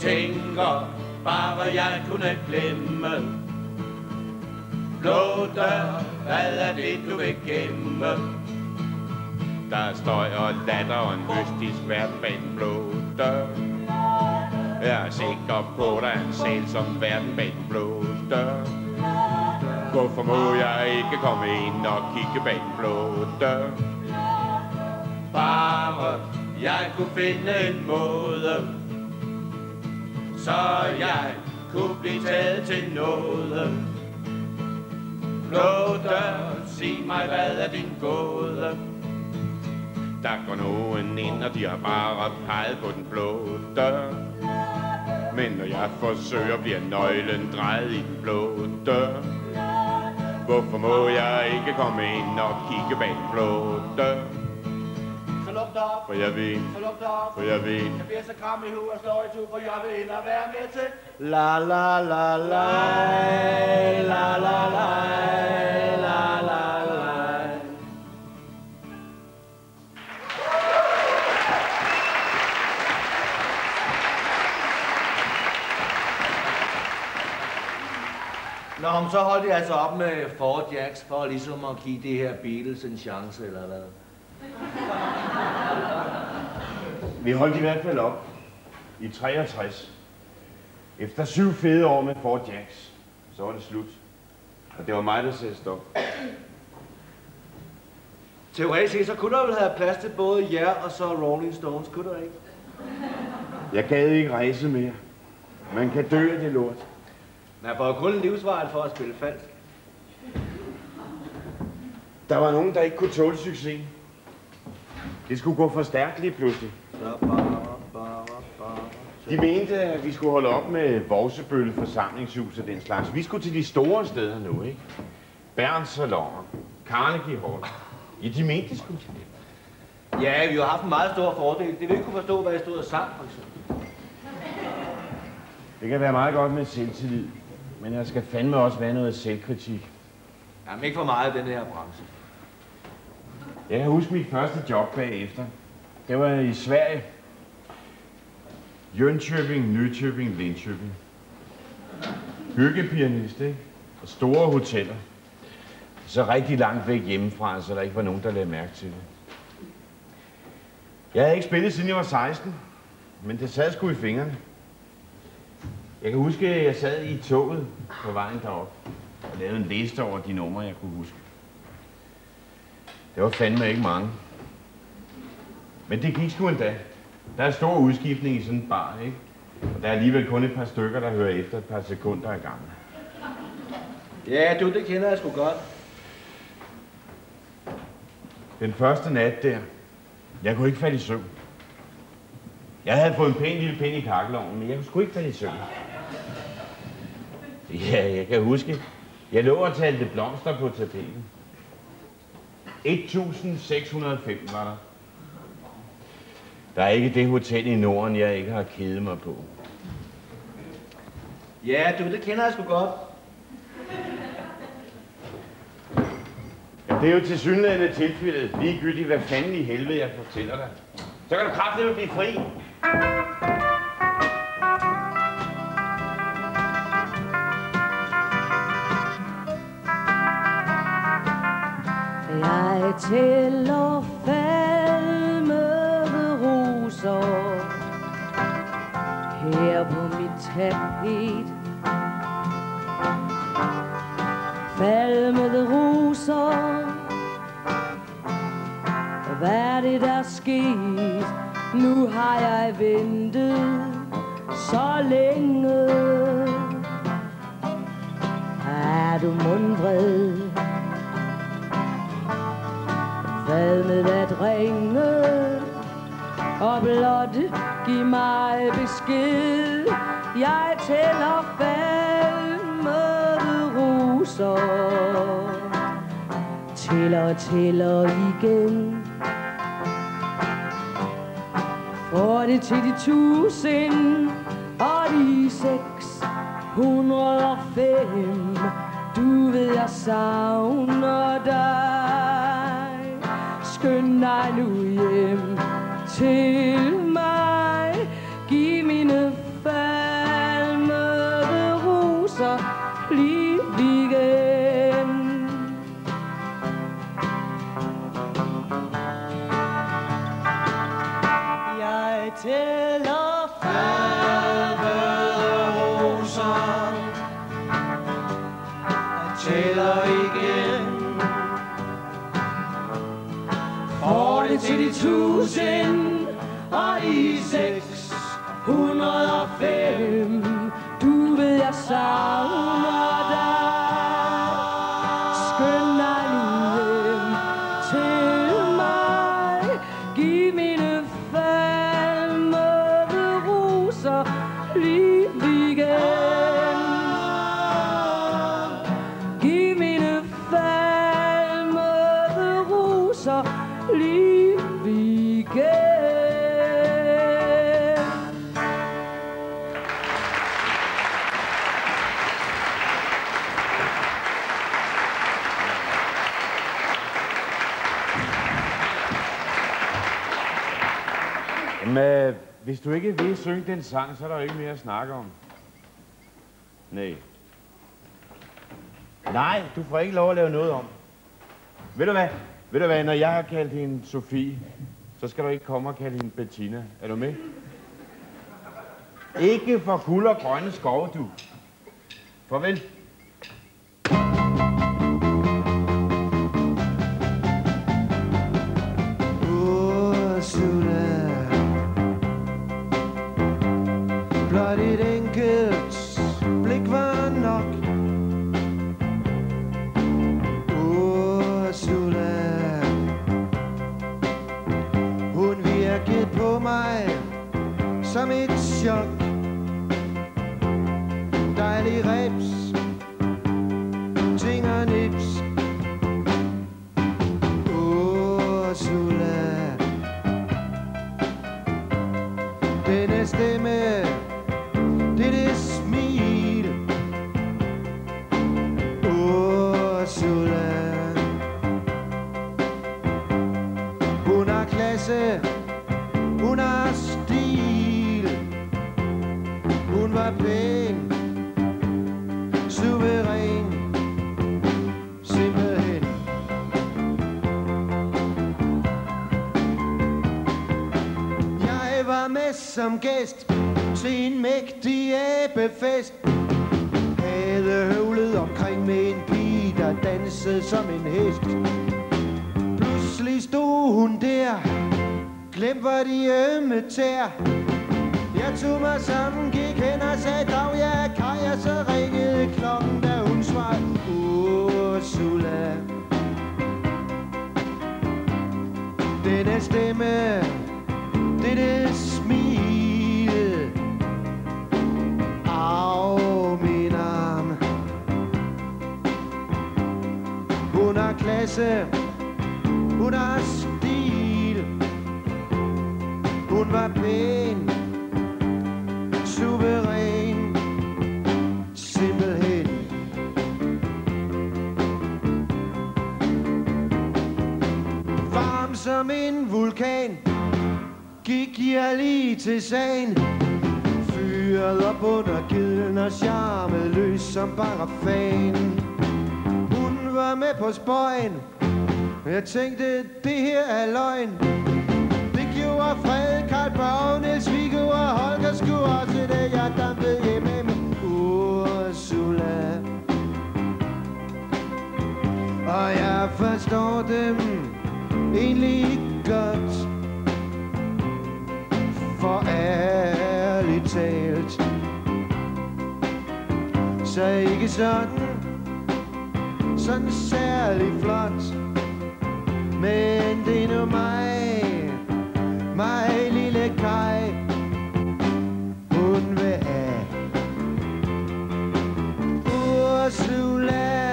Tænker bare jeg kunne glemme Blå dør, hvad er det du vil gemme? Der er støj og latter og en mystisk verden bag den blå dør Jeg er sikker på, der er en sal som verden bag den blå dør Hvorfor må jeg ikke komme ind og kigge bag den blå dør? Bare jeg kunne finde en måde så jeg kunne blive taget til noget Blå dør, sig mig hvad er din gåde? Der går nogen ind og de har bare peget på den blå dør. Men når jeg forsøger bliver nøglen drejet i den blå dør. Hvorfor må jeg ikke komme ind og kigge bag den blå dør? For jeg ved, så luk det op. for jeg ved Jeg bliver så kram i hovedet og slår i to, for jeg vil ind og være med til. La la la la, la la la, la la la. Nå, men så holdt jeg altså op med Ford Jacks for ligesom at give det her Beatles en chance, eller hvad? (laughs) Vi holdt i hvert fald op i 63. Efter syv fede år med Fort Jacks, så var det slut. Og det var mig, der sagde stop. Teoretisk set, så kunne der vel have plads til både jer og så Rolling Stones, kunne der ikke? Jeg gad ikke rejse mere. Man kan dø af det lort. Man får kun en livsvejl for at spille falsk. Der var nogen, der ikke kunne tåle succes. Det skulle gå for stærkt lige pludselig. De mente, at vi skulle holde op med Vorsebølle forsamlingshus og den slags. Vi skulle til de store steder nu, ikke? Berns Salonger, Carnegie Hall. Ja, de mente det skulle. Ja, vi har haft en meget stor fordel. Det vil ikke kunne forstå, hvad jeg stod og sang, for eksempel. Det kan være meget godt med selvtillid, men der skal fandme også være noget selvkritik. Jamen, ikke for meget i den her branche. Jeg kan huske mit første job bagefter. Det var i Sverige. Jönköping, Nyköping, Linköping. Hyggepianist, ikke? Og store hoteller. Så rigtig langt væk hjemmefra, så der ikke var nogen, der lagde mærke til det. Jeg havde ikke spillet, siden jeg var 16, men det sad sgu i fingrene. Jeg kan huske, at jeg sad i toget på vejen derop og lavede en liste over de numre, jeg kunne huske. Det var fandme ikke mange. Men det gik sgu endda. Der er stor udskiftning i sådan en bar, ikke? Og der er alligevel kun et par stykker, der hører efter et par sekunder ad gangen. Ja, du, det kender jeg sgu godt. Den første nat der, jeg kunne ikke falde i søvn. Jeg havde fået en pæn lille pind i kakkelovnen, men jeg kunne sgu ikke falde i søvn. Ja, jeg kan huske, jeg lå og talte blomster på tapeten. 1605 var der. Der er ikke det hotel i Norden, jeg ikke har kedet mig på. Ja, du, det kender jeg sgu godt. Ja, det er jo til synligheden tilfældet. Ligegyldigt, hvad fanden i helvede jeg fortæller dig. Så kan du kraftigt blive fri. Jeg tæller falmede roser her på mit tapet. Falmede roser, hvad er det der er sket? Nu har jeg ventet så længe. Er du mundvred? Hvad med at ringe og blot giv mig besked. Jeg tæller falmede roser Tæller, tæller igen. Får det til de tusind Og de seks hundrede og fem. Du ved, jeg savner dig. Skynd dig nu hjem til savner dig Skynd dig nu hjem til mig. Giv mine falmede roser liv igen Jamen, hvis du ikke vil synge den sang, så er der jo ikke mere at snakke om. Nej. Nej, du får ikke lov at lave noget om. Ved du hvad? Ved du hvad, når jeg har kaldt hende Sofie, så skal du ikke komme og kalde hende Bettina. Er du med? Ikke for kul og grønne skove, du. Farvel. Som gæst til en mægtig æbefest. Havde høvlet omkring med en pige, der dansede som en hest. Pludselig stod hun der, glem var de ømme tær. Jeg tog mig sammen, gik hen og sagde, dag jeg er Kaj, og så ringede klokken, da hun svarede, Ursula. Denne stemme, klasse Hun har stil. Hun var pæn. Suveræn. Simpelthen. Varm som en vulkan. Gik jeg lige til sagen. Fyret op under gilden og charmet løs som parafan Hun var med på spøjen. Jeg tænkte, det her er løgn. Det gjorde Fred, Karl Bag, Niels Viggo og Holger skulle også det Jeg dampede hjemme med Ursula. Og jeg forstår dem egentlig ikke godt. For ærligt talt. Så ikke sådan sådan særlig flot. Men det er nu mig, mig lille Kai Hun vil have. Ursula.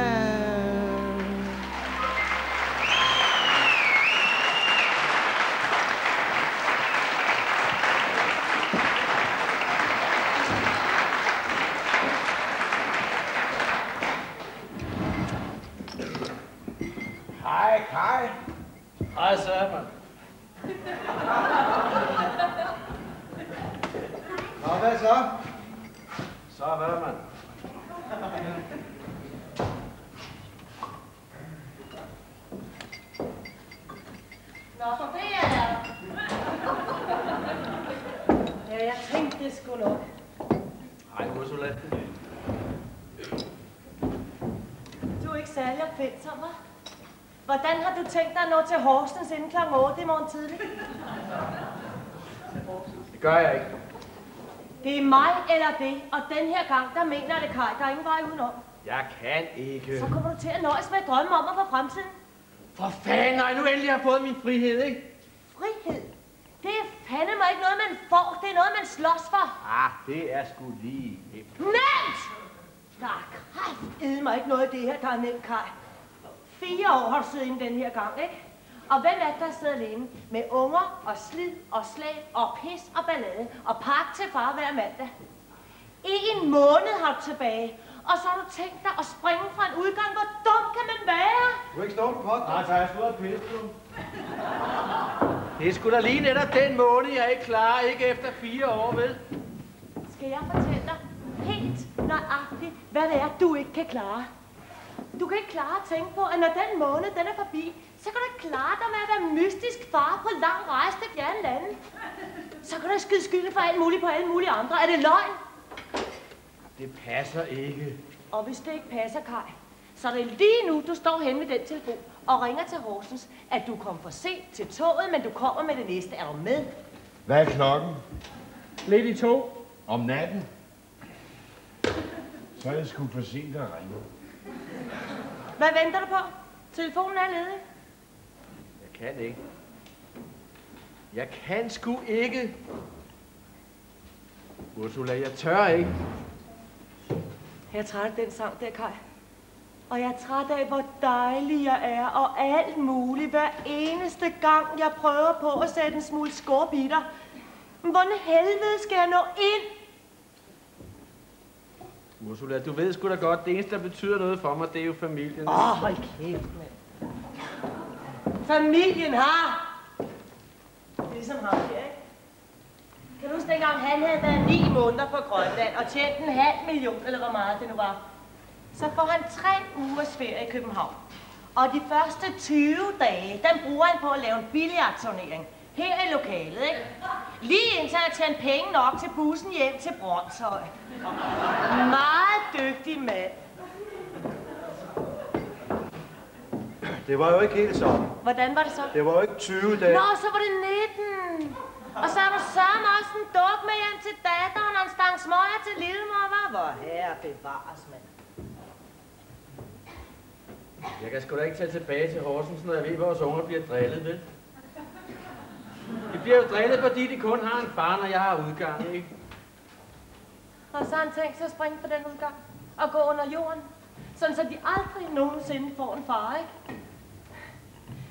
Nå til Horsens inden kl. 8 i morgen tidlig? Det gør jeg ikke. Det er mig eller det, og den her gang, der mener det Kai, der er ingen vej udenom. Jeg kan ikke. Så kommer du til at nøjes med at drømme om at få fremtiden. For fanden, jeg nu endelig har fået min frihed, ikke? Frihed. Det er fandeme ikke noget, man får. Det er noget, man slås for. Ah, det er sgu lige nemt. Nemt! Der er kraftedeme ikke noget af det her, der er nemt, Kai. Fire år har du siddet inde den her gang, ikke? Og hvem er det, der sidder alene? Med unger og slid og slag og pis og ballade og pakke til far hver mandag. En måned har du tilbage, og så har du tænkt dig at springe fra en udgang. Hvor dum kan man være? Du er ikke stå på Nej, så er jeg sgu af pisse, du. Det er sgu da lige netop den måned, jeg ikke klarer, ikke efter fire år, vel? Skal jeg fortælle dig helt nøjagtigt, hvad det er, du ikke kan klare? Du kan ikke klare at tænke på, at når den måned den er forbi, så kan du ikke klare dig med at være mystisk far på lang rejse til fjerne lande. Så kan du skyde skylden for alt muligt på alle mulige andre. Er det løgn? Det passer ikke. Og hvis det ikke passer, Kai, så er det lige nu, du står hen med den telefon og ringer til Horsens, at du kom for sent til toget, men du kommer med det næste. Er du med? Hvad er klokken? Lidt i to. Om natten? Så er det sgu for sent at ringe. Hvad venter du på? Telefonen er ledig. Jeg kan ikke. Jeg kan sgu ikke. Ursula, jeg tør ikke. Jeg er træt af den sang der, Kai. Og jeg er træt af, hvor dejlig jeg er, og alt muligt. Hver eneste gang, jeg prøver på at sætte en smule skorp i dig. Hvordan helvede skal jeg nå ind? Ursula, du ved sgu da godt, det eneste, der betyder noget for mig, det er jo familien. Åh, oh, hold kæft, mand. Familien har. Det er Ligesom ham her, ikke? Kan du huske dengang, han havde været ni måneder på Grønland og tjent en halv million, eller hvor meget det nu var? Så får han tre ugers ferie i København. Og de første 20 dage, den bruger han på at lave en billiardturnering. Her i lokalet, ikke? Lige indtil han tjente penge nok til bussen hjem til Brøndshøj. Meget dygtig mand. Det var jo ikke helt sådan. Hvordan var det så? Det var jo ikke 20 dage. Nå, så var det 19. Og så har du sørme også en duk med hjem til datteren og en stang smøger til lillemor, var? Hvor herre bevares, mand. Jeg kan sgu da ikke tage tilbage til Horsens, når jeg ved, at vores unger bliver drillet, vel? De bliver jo drillet, fordi de kun har en far, når jeg har udgang, ikke? Og så har han tænkt sig at springe på den udgang og gå under jorden. Sådan, så de aldrig nogensinde får en far, ikke?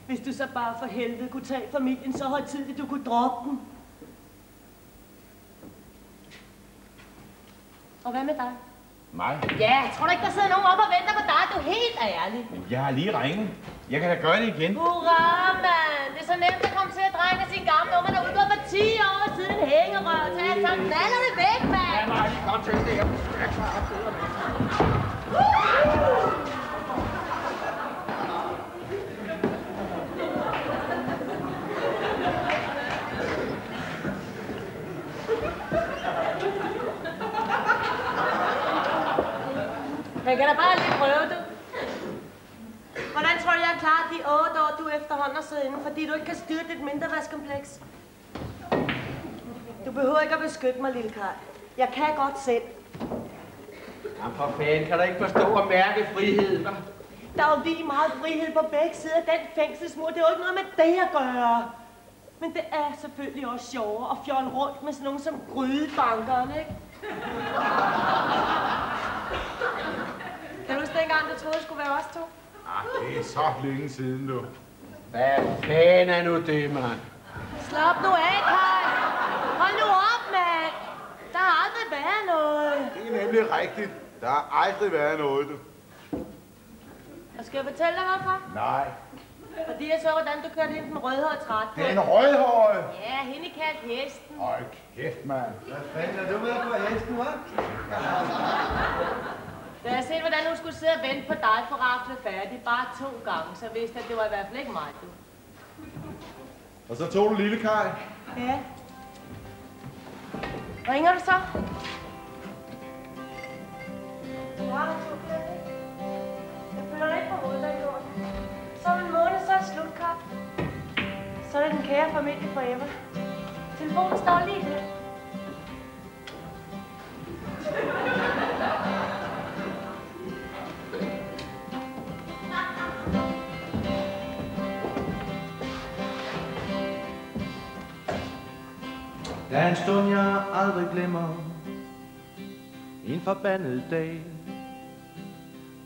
Hvis du så bare for helvede kunne tage familien så højtidligt, du kunne droppe den. Og hvad med dig? Mig? Ja, tror du ikke, der sidder nogen op og venter på dig? Du er helt ærlig. Jeg har lige ringet. Jeg kan da gøre det igen. Hurra, mand! Det er så nemt at komme til at drenge sin gamle nummer, der er udgået for 10 år siden hængerør. Tag så knaller det væk, mand! Mig lige komme til det her. Jeg klarer bedre med. Jeg kan da bare lige prøve det. Hvordan tror du, jeg klarer de otte år, du efterhånden har siddet inde, fordi du ikke kan styre dit mindreværdskompleks? Du behøver ikke at beskytte mig, lille Kaj. Jeg kan godt selv. Jamen for fanden, kan du ikke forstå at mærke frihed, hva'? Der er jo lige meget frihed på begge sider af den fængselsmur. Det er jo ikke noget med det at gøre. Men det er selvfølgelig også sjovere at fjolle rundt med sådan nogen som grydebankerne, ikke? Kan du huske dengang, du troede, det skulle være os to? Ah, det er så længe siden, du. Hvad fanden er nu det, mand? Slap nu af, Kai. Hold nu op, mand. Der har aldrig været noget. Det er nemlig rigtigt. Der har aldrig været noget, du. Og skal jeg fortælle dig, hvorfor? Nej. Fordi jeg så, hvordan du kørte hende den rødhårede træt. Den rødhårede. Ja, hende kaldte hesten. Hold kæft, mand. Hvad fanden er du med på hesten, hva'? (laughs) Da jeg set, hvordan hun skulle sidde og vente på dig for rafle færdig bare to gange, så vidste jeg, at det var i hvert fald ikke mig, du. Og så tog du lille Kaj. Ja. Ringer du så? Ja, jeg føler dig ikke på hovedet, der gjort. Så om en måned, så er det. Så er det den kære familie forever. Telefonen står lige der. Der er en stund, jeg aldrig glemmer. En forbandet dag.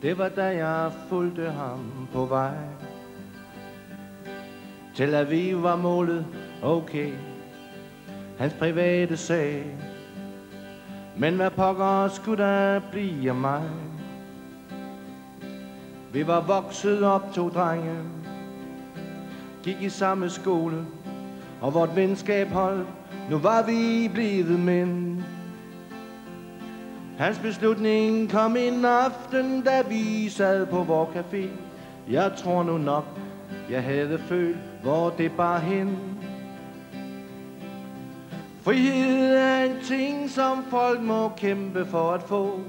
Det var da jeg fulgte ham på vej. Tel Aviv var målet, okay. Hans private sag. Men hvad pokker skulle der blive af mig? Vi var vokset op to drenge. Gik i samme skole. Og vort venskab holdt nu var vi blevet mænd. Hans beslutning kom en aften, da vi sad på vor café. Jeg tror nu nok, jeg havde følt, hvor det bar hen. Frihed er en ting, som folk må kæmpe for at få.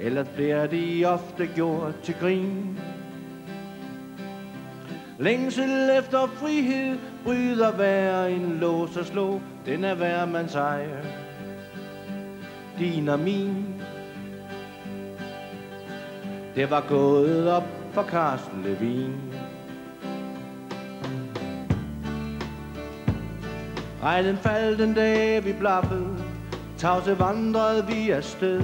Ellers bliver de ofte gjort til grin. Længsel efter frihed bryder hver en lås og slå. Den er hver mands eje. Din og min. Det var gået op for Carsten Levin. Regnen faldt den dag vi blaffede. Tavse vandrede vi afsted.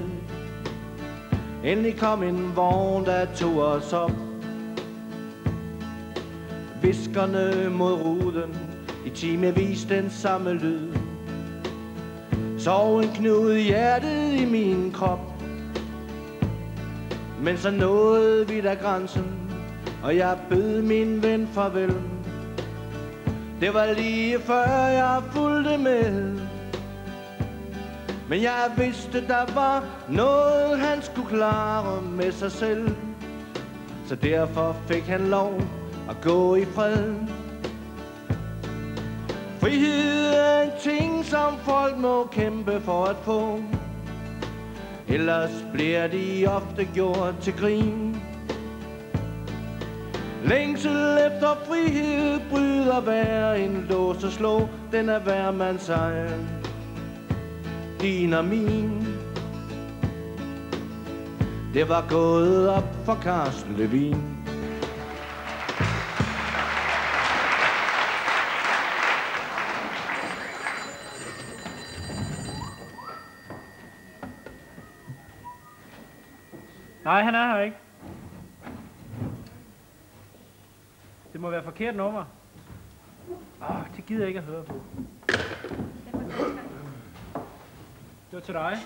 Endelig kom en vogn, der tog os op viskerne mod ruden I timevis den samme lyd. Sov en knude i hjertet i min krop. Men så nåede vi da grænsen Og jeg bød min ven farvel. Det var lige før jeg fulgte med. Men jeg vidste der var noget han skulle klare med sig selv. Så derfor fik han lov at gå i fred. Frihed er en ting, som folk må kæmpe for at få. Ellers bliver de ofte gjort til grin. Længsel efter frihed bryder hver en lås og slå. Den er hver mands egen. Din og min. Det var gået op for Carsten Levin. Nej, han er her ikke. Det må være forkert nummer. Åh, det gider jeg ikke at høre på. Det var til dig.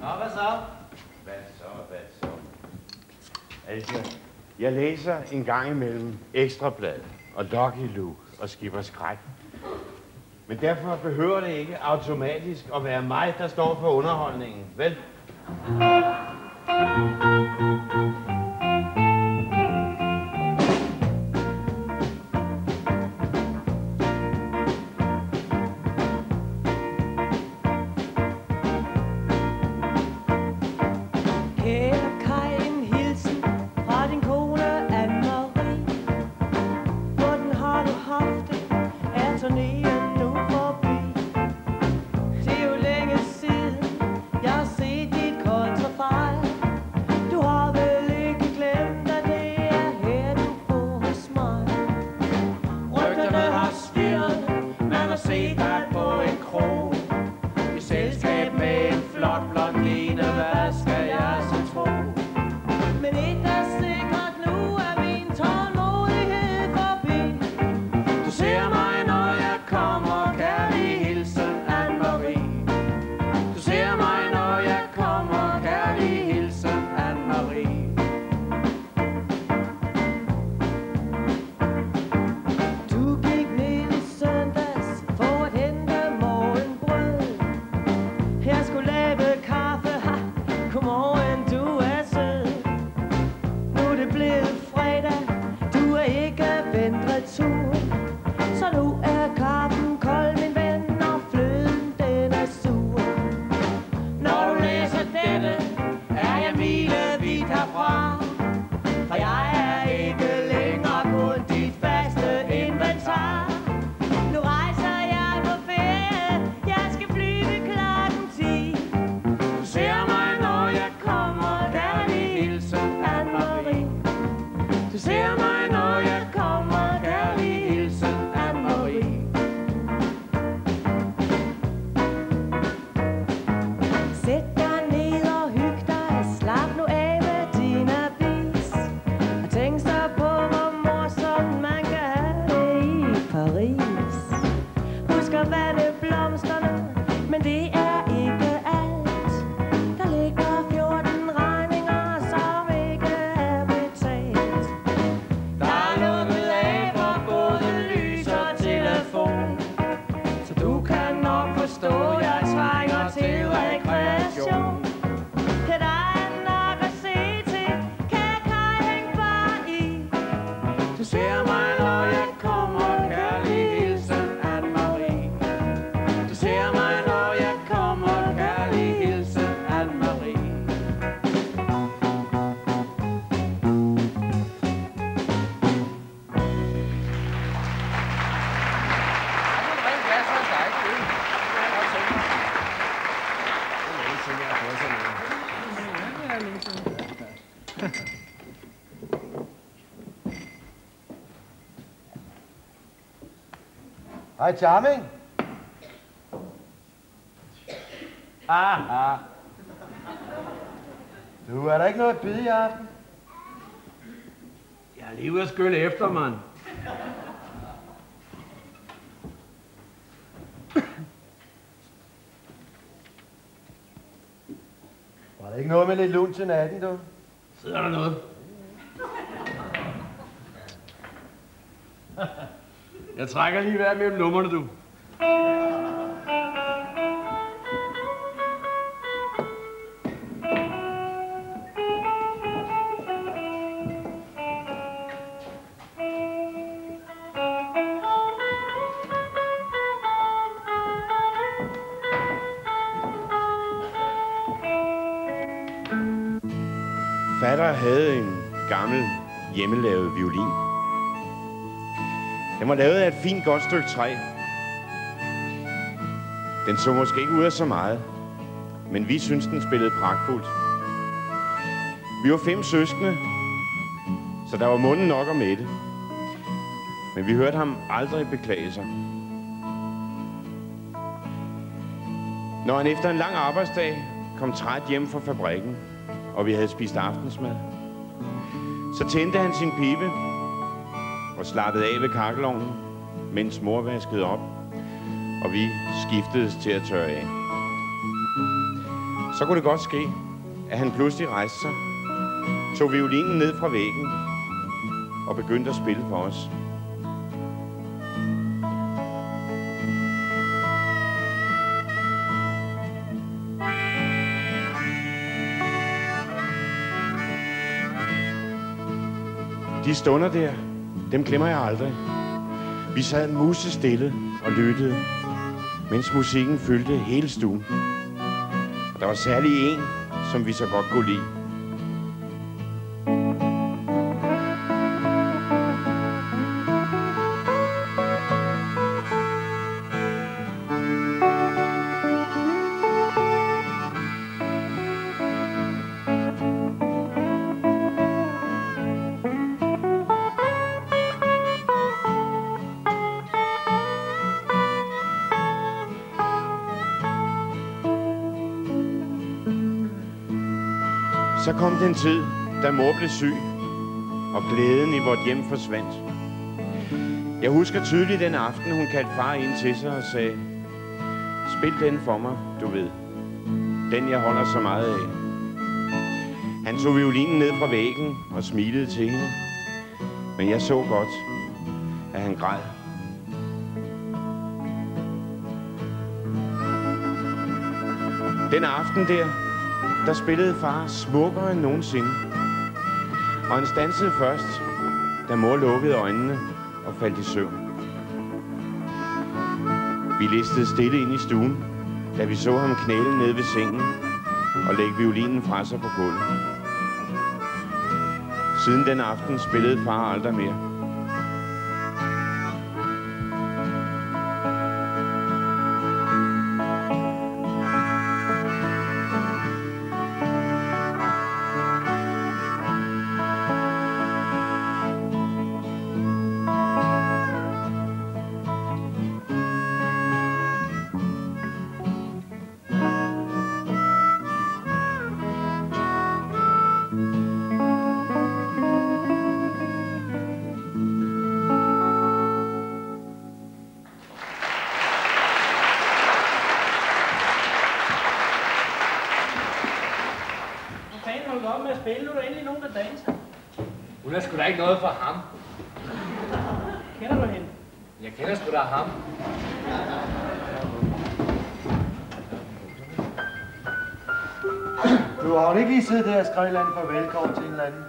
Nå, hvad så? Hvad så, hvad så? Altså, jeg læser en gang imellem Ekstrabladet og Lucky Luke og Skipper Skræk. Men derfor behøver det ikke automatisk at være mig, der står for underholdningen, vel? Kære Hej, Charming. Ah, ah. Du, er der ikke noget at byde i aften? Jeg er lige ude at skylle efter, mand. Var der ikke noget med lidt lun til natten, du? Sidder der noget? Jeg trækker lige hver mellem nummerne, du. Fatter havde en gammel hjemmelavet violin. Den var lavet af et fint godt stykke træ. Den så måske ikke ud af så meget, men vi synes, den spillede pragtfuldt. Vi var fem søskende, så der var munden nok om det. Men vi hørte ham aldrig beklage sig. Når han efter en lang arbejdsdag kom træt hjem fra fabrikken, og vi havde spist aftensmad, så tændte han sin pibe og slappede af ved kakkelovnen, mens mor vaskede op, og vi skiftedes til at tørre af. Så kunne det godt ske, at han pludselig rejste sig, tog violinen ned fra væggen og begyndte at spille for os. De stunder der, dem glemmer jeg aldrig. Vi sad musestille og lyttede, mens musikken fyldte hele stuen. Og der var særlig en, som vi så godt kunne lide. Kom den tid, da mor blev syg, og glæden i vort hjem forsvandt. Jeg husker tydeligt den aften, hun kaldte far ind til sig og sagde, Spil den for mig, du ved. Den, jeg holder så meget af. Han tog violinen ned fra væggen og smilede til hende. Men jeg så godt, at han græd. Den aften der, der spillede far smukkere end nogensinde. Og han stansede først, da mor lukkede øjnene og faldt i søvn. Vi listede stille ind i stuen, da vi så ham knæle ned ved sengen og lægge violinen fra sig på gulvet. Siden den aften spillede far aldrig mere. Du har jo ikke lige siddet der og skrevet et eller andet farvelkort til en eller anden.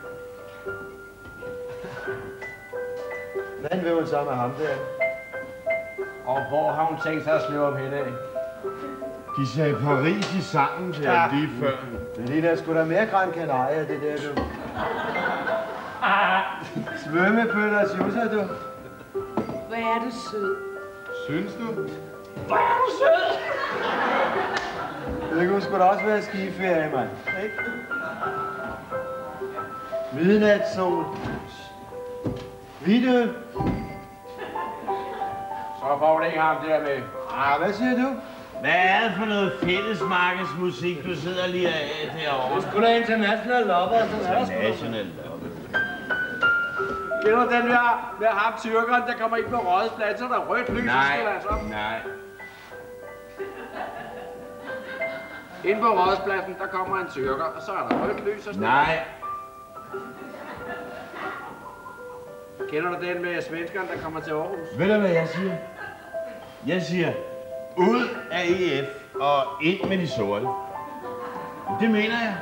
Hvordan vil hun så med ham der? Og hvor har hun tænkt sig at slå op hen af? De sagde Paris i sangen der Ja. lige før. Det ligner sgu da mere Gran Canaria, det der, du. Svømmepøller og sjusser, du. Hvor er du sød. Synes du? Hvor er du sød! Det kunne sgu da også være skiferie, mand. Ikke? Midnatssol. Vidø. Så får hun ikke ham der med. Ah, hvad siger du? Hvad er det for noget fællesmarkedsmusik, du sidder lige af derovre? Det er sgu da international lopper, sådan er der sgu da. National Love. Kender du den der med ham tyrkeren, der kommer ind på rådspladsen, så er der rødt lys, så Nej, skal altså op. nej. Ind på rådspladsen, der kommer en tyrker, og så er der rødt lys, og Nej. Kender du den med svenskeren, der kommer til Aarhus? Ved du, hvad jeg siger? Jeg siger, ud af EF og ind med de sorte. Det mener jeg.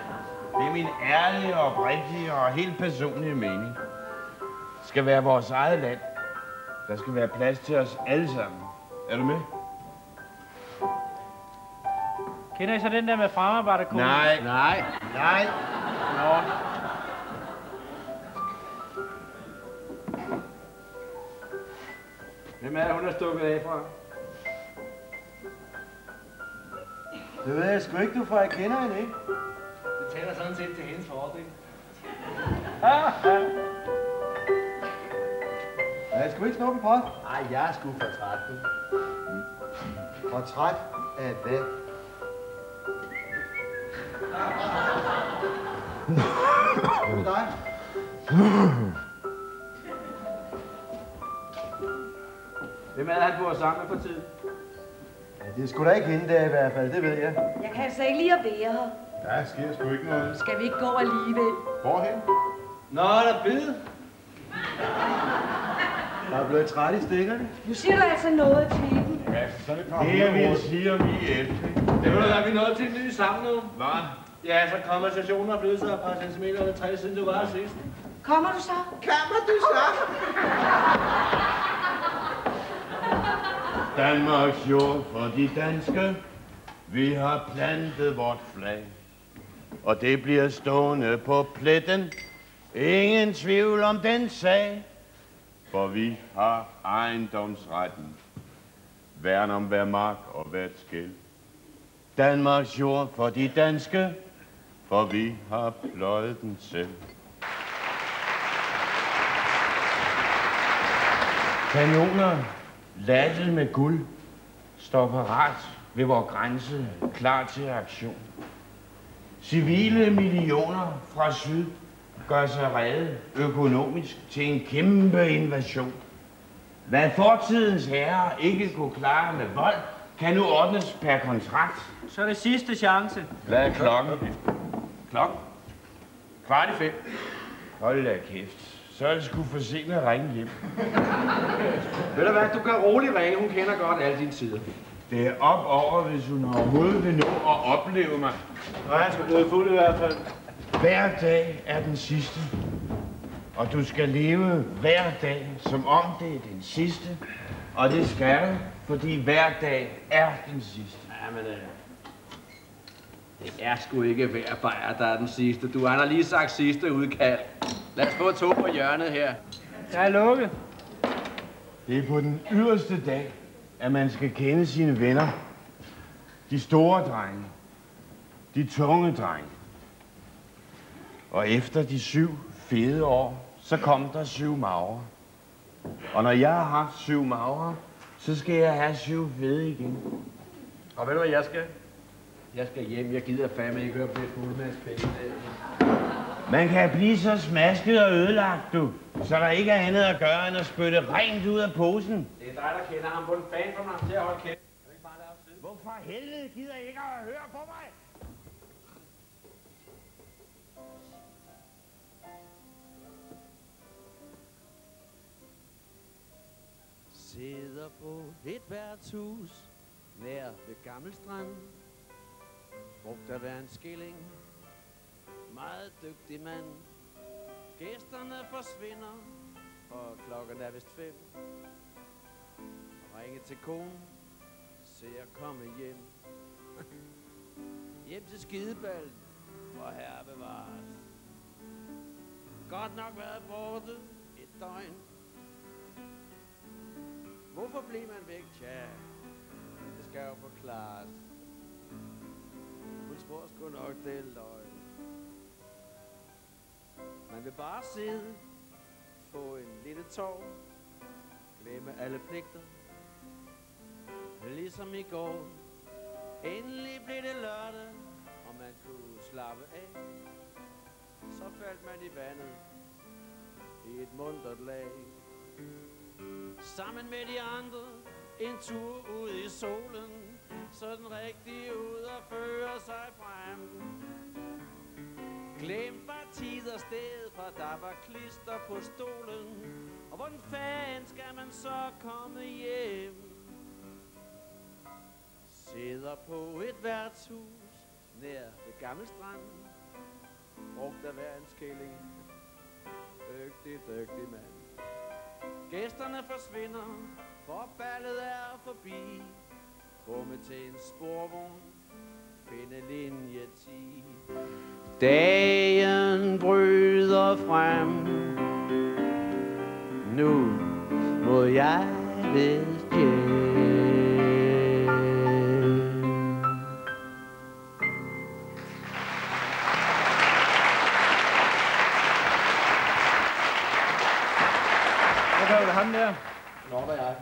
Det er min ærlige, og oprigtige og helt personlige mening. Det skal være vores eget land. Der skal være plads til os alle sammen. Er du med? Kender I så den der med fremarbejderkone? Nej. Nej. Nej. Nå. Hvem er hun er stukket af fra? Det ved jeg sgu ikke, du, for jeg kender hende ikke. Det taler sådan set til hendes fordel. Er jeg sgu ikke snuppe en post? Ej, jeg er sgu for træt. du. Portræt af hvad? Er det dig? Hvem er han bor sammen med for tiden? Ja, det er sgu da ikke hende der i hvert fald, det ved jeg. Jeg kan altså ikke lide at være her. Der sker sgu ikke noget. Skal vi ikke gå alligevel? Hvorhen? Nå, er der bid? Der er blevet træt i stikkerne. Nu siger du altså noget til dem. Ja, så er det par Det jeg vil sige om IF, Det du, at vi er nået til en ny sang nu. Hvad? Ja, så konversationen er blevet så et par centimeter eller tre, siden du var sidst. Kommer du så? Kommer du så? (laughs) Danmarks jord for de danske. Vi har plantet vort flag. Og det bliver stående på pletten. Ingen tvivl om den sag. For vi har ejendomsretten. Værn om hver mark og hvert skæld. Danmarks jord for de danske. For vi har pløjet den selv. Kanoner lattet med guld står parat ved vores grænse, klar til aktion. Civile millioner fra syd gør sig redde økonomisk til en kæmpe invasion. Hvad fortidens herrer ikke kunne klare med vold, kan nu ordnes per kontrakt. Så er det sidste chance. Hvad er klokken? Klokken? Kvart i fem. Hold da kæft. Så er det sgu for sent at ringe hjem. Ved du hvad, du kan roligt ringe, hun kender godt alle dine sider. Det er op over, hvis hun overhovedet vil nå at opleve mig. Nå, han skal blive fuld i hvert fald. Hver dag er den sidste. Og du skal leve hver dag, som om det er den sidste. Og det skal du, fordi hver dag er den sidste. Jamen, øh, det er sgu ikke hver bajer, der er den sidste. Du har lige sagt sidste udkald. Lad os få to på hjørnet her. Jeg er lukket. Det er på den yderste dag, at man skal kende sine venner. De store drenge. De tunge drenge. Og efter de syv fede år, så kom der syv magre. Og når jeg har haft syv magre, så skal jeg have syv fede igen. Og ved du hvad jeg skal? Jeg skal hjem. Jeg gider fandme ikke høre på det fuldmands penge. Man kan blive så smasket og ødelagt, du. Så der ikke er andet at gøre, end at spytte rent ud af posen. Det er dig, der kender ham på en fan for mig til at holde kæft. Hvorfor helvede gider I ikke at høre på mig? Sidder på et værtshus nær ved Gammel Strand. Brugt at være en skilling. Meget dygtig mand. Gæsterne forsvinder, og klokken er vist fem. Ringe til konen, se at komme hjem. (laughs) hjem til skideballen, og herre bevares. Godt nok været borte et døgn. Hvorfor blev man væk? Tja, det skal jo forklares. Hun tror sgu nok, det er løgn. Man vil bare sidde, få en lille tår, glemme alle pligter. Ligesom i går, endelig blev det lørdag, og man kunne slappe af. Så faldt man i vandet, i et muntert lag. Sammen med de andre, en tur ud i solen, sådan rigtig ud og føre sig frem. Glem var tid og sted, for der var klister på stolen. Og hvordan fanden skal man så komme hjem? Sidder på et værtshus nær ved Gamle Strand. Brugt af være en skilling. Dygtig, dygtig mand. Gæsterne forsvinder, for ballet er forbi. Komme til en sporvogn, finde linje 10. Dagen bryder frem. Nu må jeg vist hjem. Hvad er jeg?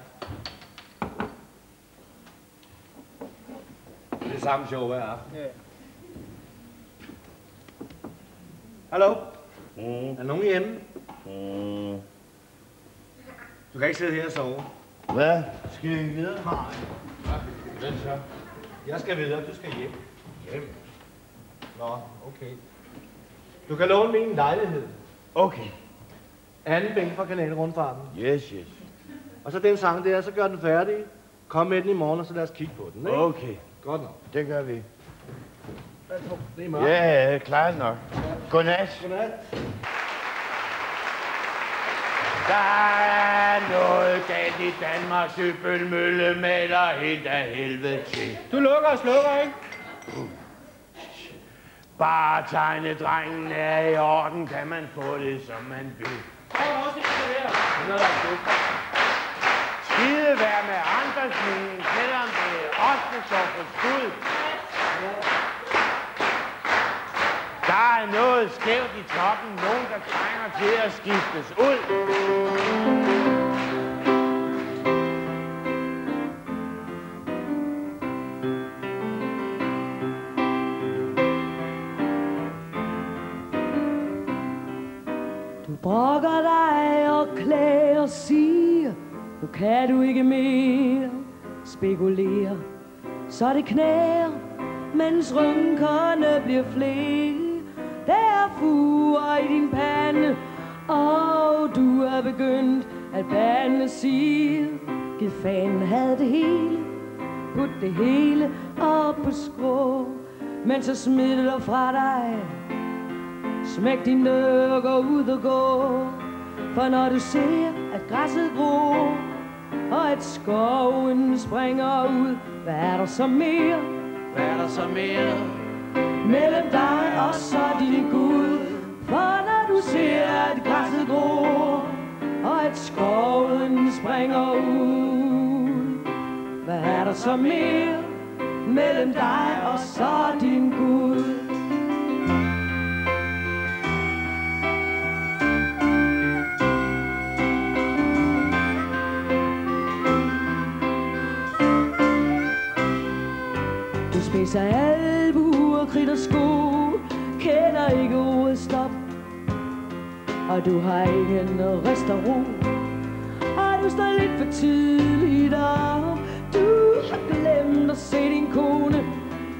Det er samme show hver aften. Ja. Hallo? Mm. Er nogen hjemme? Mm. Du kan ikke sidde her og sove. Hvad? Skal vi videre? Nej. Hvad så? Jeg skal videre, du skal hjem. Hjem? Nå, okay. Du kan låne min lejlighed. Okay. Anden bænk fra kanalrundfarten. Yes, yes. Og så den sang der, så gør den færdig. Kom med den i morgen, og så lad os kigge på den, ikke? Okay. Godt nok. Det gør vi. Det er mørkt. Ja, ja, klart nok. Godnat. Godnat. Der er noget galt i Danmark, Søbølmølle maler helt af helvede til. Du lukker og slukker, ikke? Bare tegnedrengen er i orden, kan man få det, som man vil. Skide være med andresminen, selvom det er os, der står for skud. Der er noget skævt i toppen, nogen der trænger til at skiftes ud. Du brokker dig og klager og nu kan du ikke mere spekulere. Så det knæer, mens rynkerne bliver flere. Der er fuger i din pande, og du er begyndt at bande siger, giv fanden havde det hele, put det hele op på skrå, men så smid det fra dig. Smæk din dør, gå ud og gå for når du ser, at græsset gror Og at skoven springer ud Hvad er der så mere? Hvad er der så mere? Mellem dig og så din Gud For når du ser, at græsset gror Og at skoven springer ud Hvad er der så mere? Mellem dig og så din Gud Læser albuer, kridt og sko Kender ikke ordet stop. Og du har ingen rest og ro. Og du står lidt for tidligt op. Du har glemt at se din kone.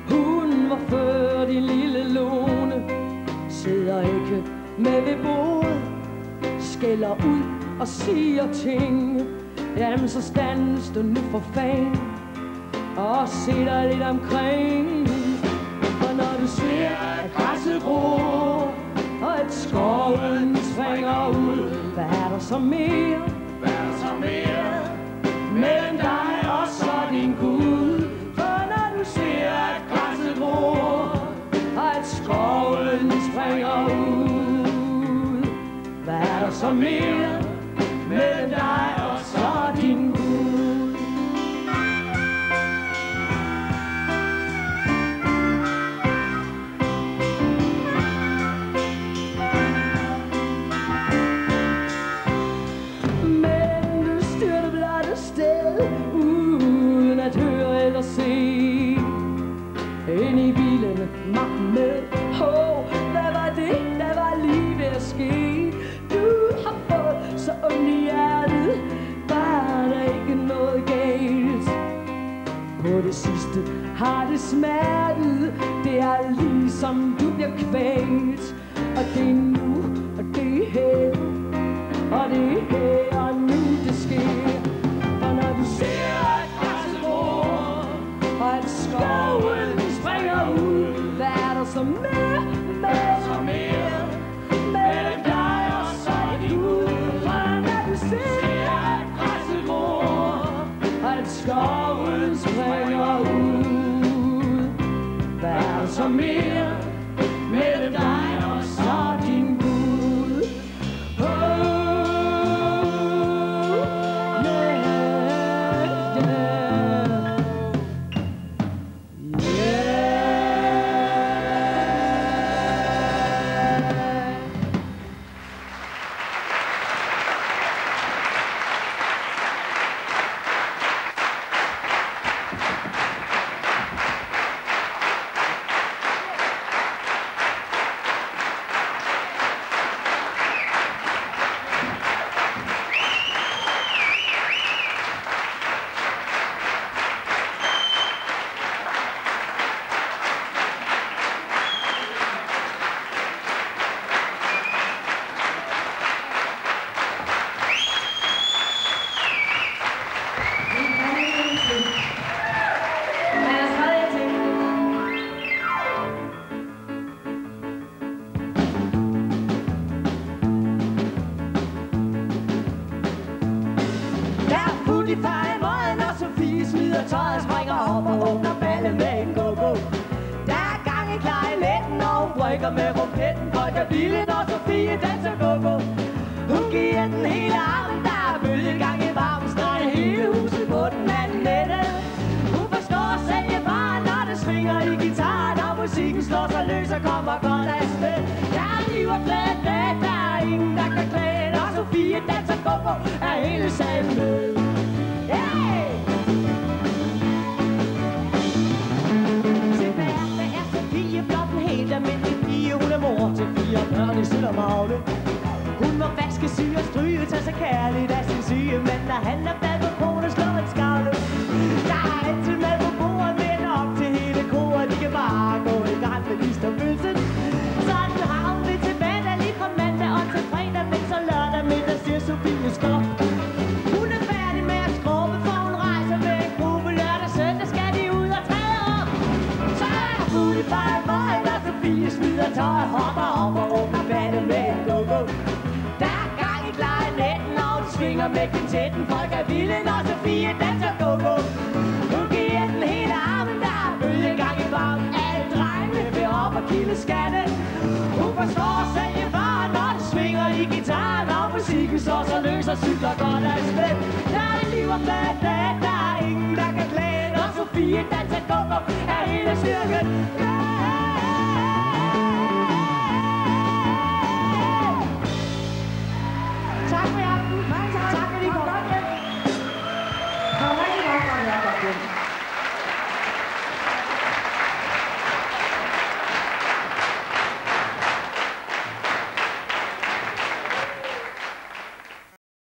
Hun var før din lille lone. Sidder ikke med ved bordet. Skælder ud og siger ting. Jamen så stands du nu for fanden og se dig lidt omkring. For når du ser, at græsset gror, og at skoven springer ud, hvad er der så mere? Hvad er der så mere? Mellem dig og så din Gud. For når du ser, at græsset gror, og at skoven springer ud, hvad er der så mere? har det smertet. Det er ligesom du bliver kvalt. Og det er nu, og det er her Og det er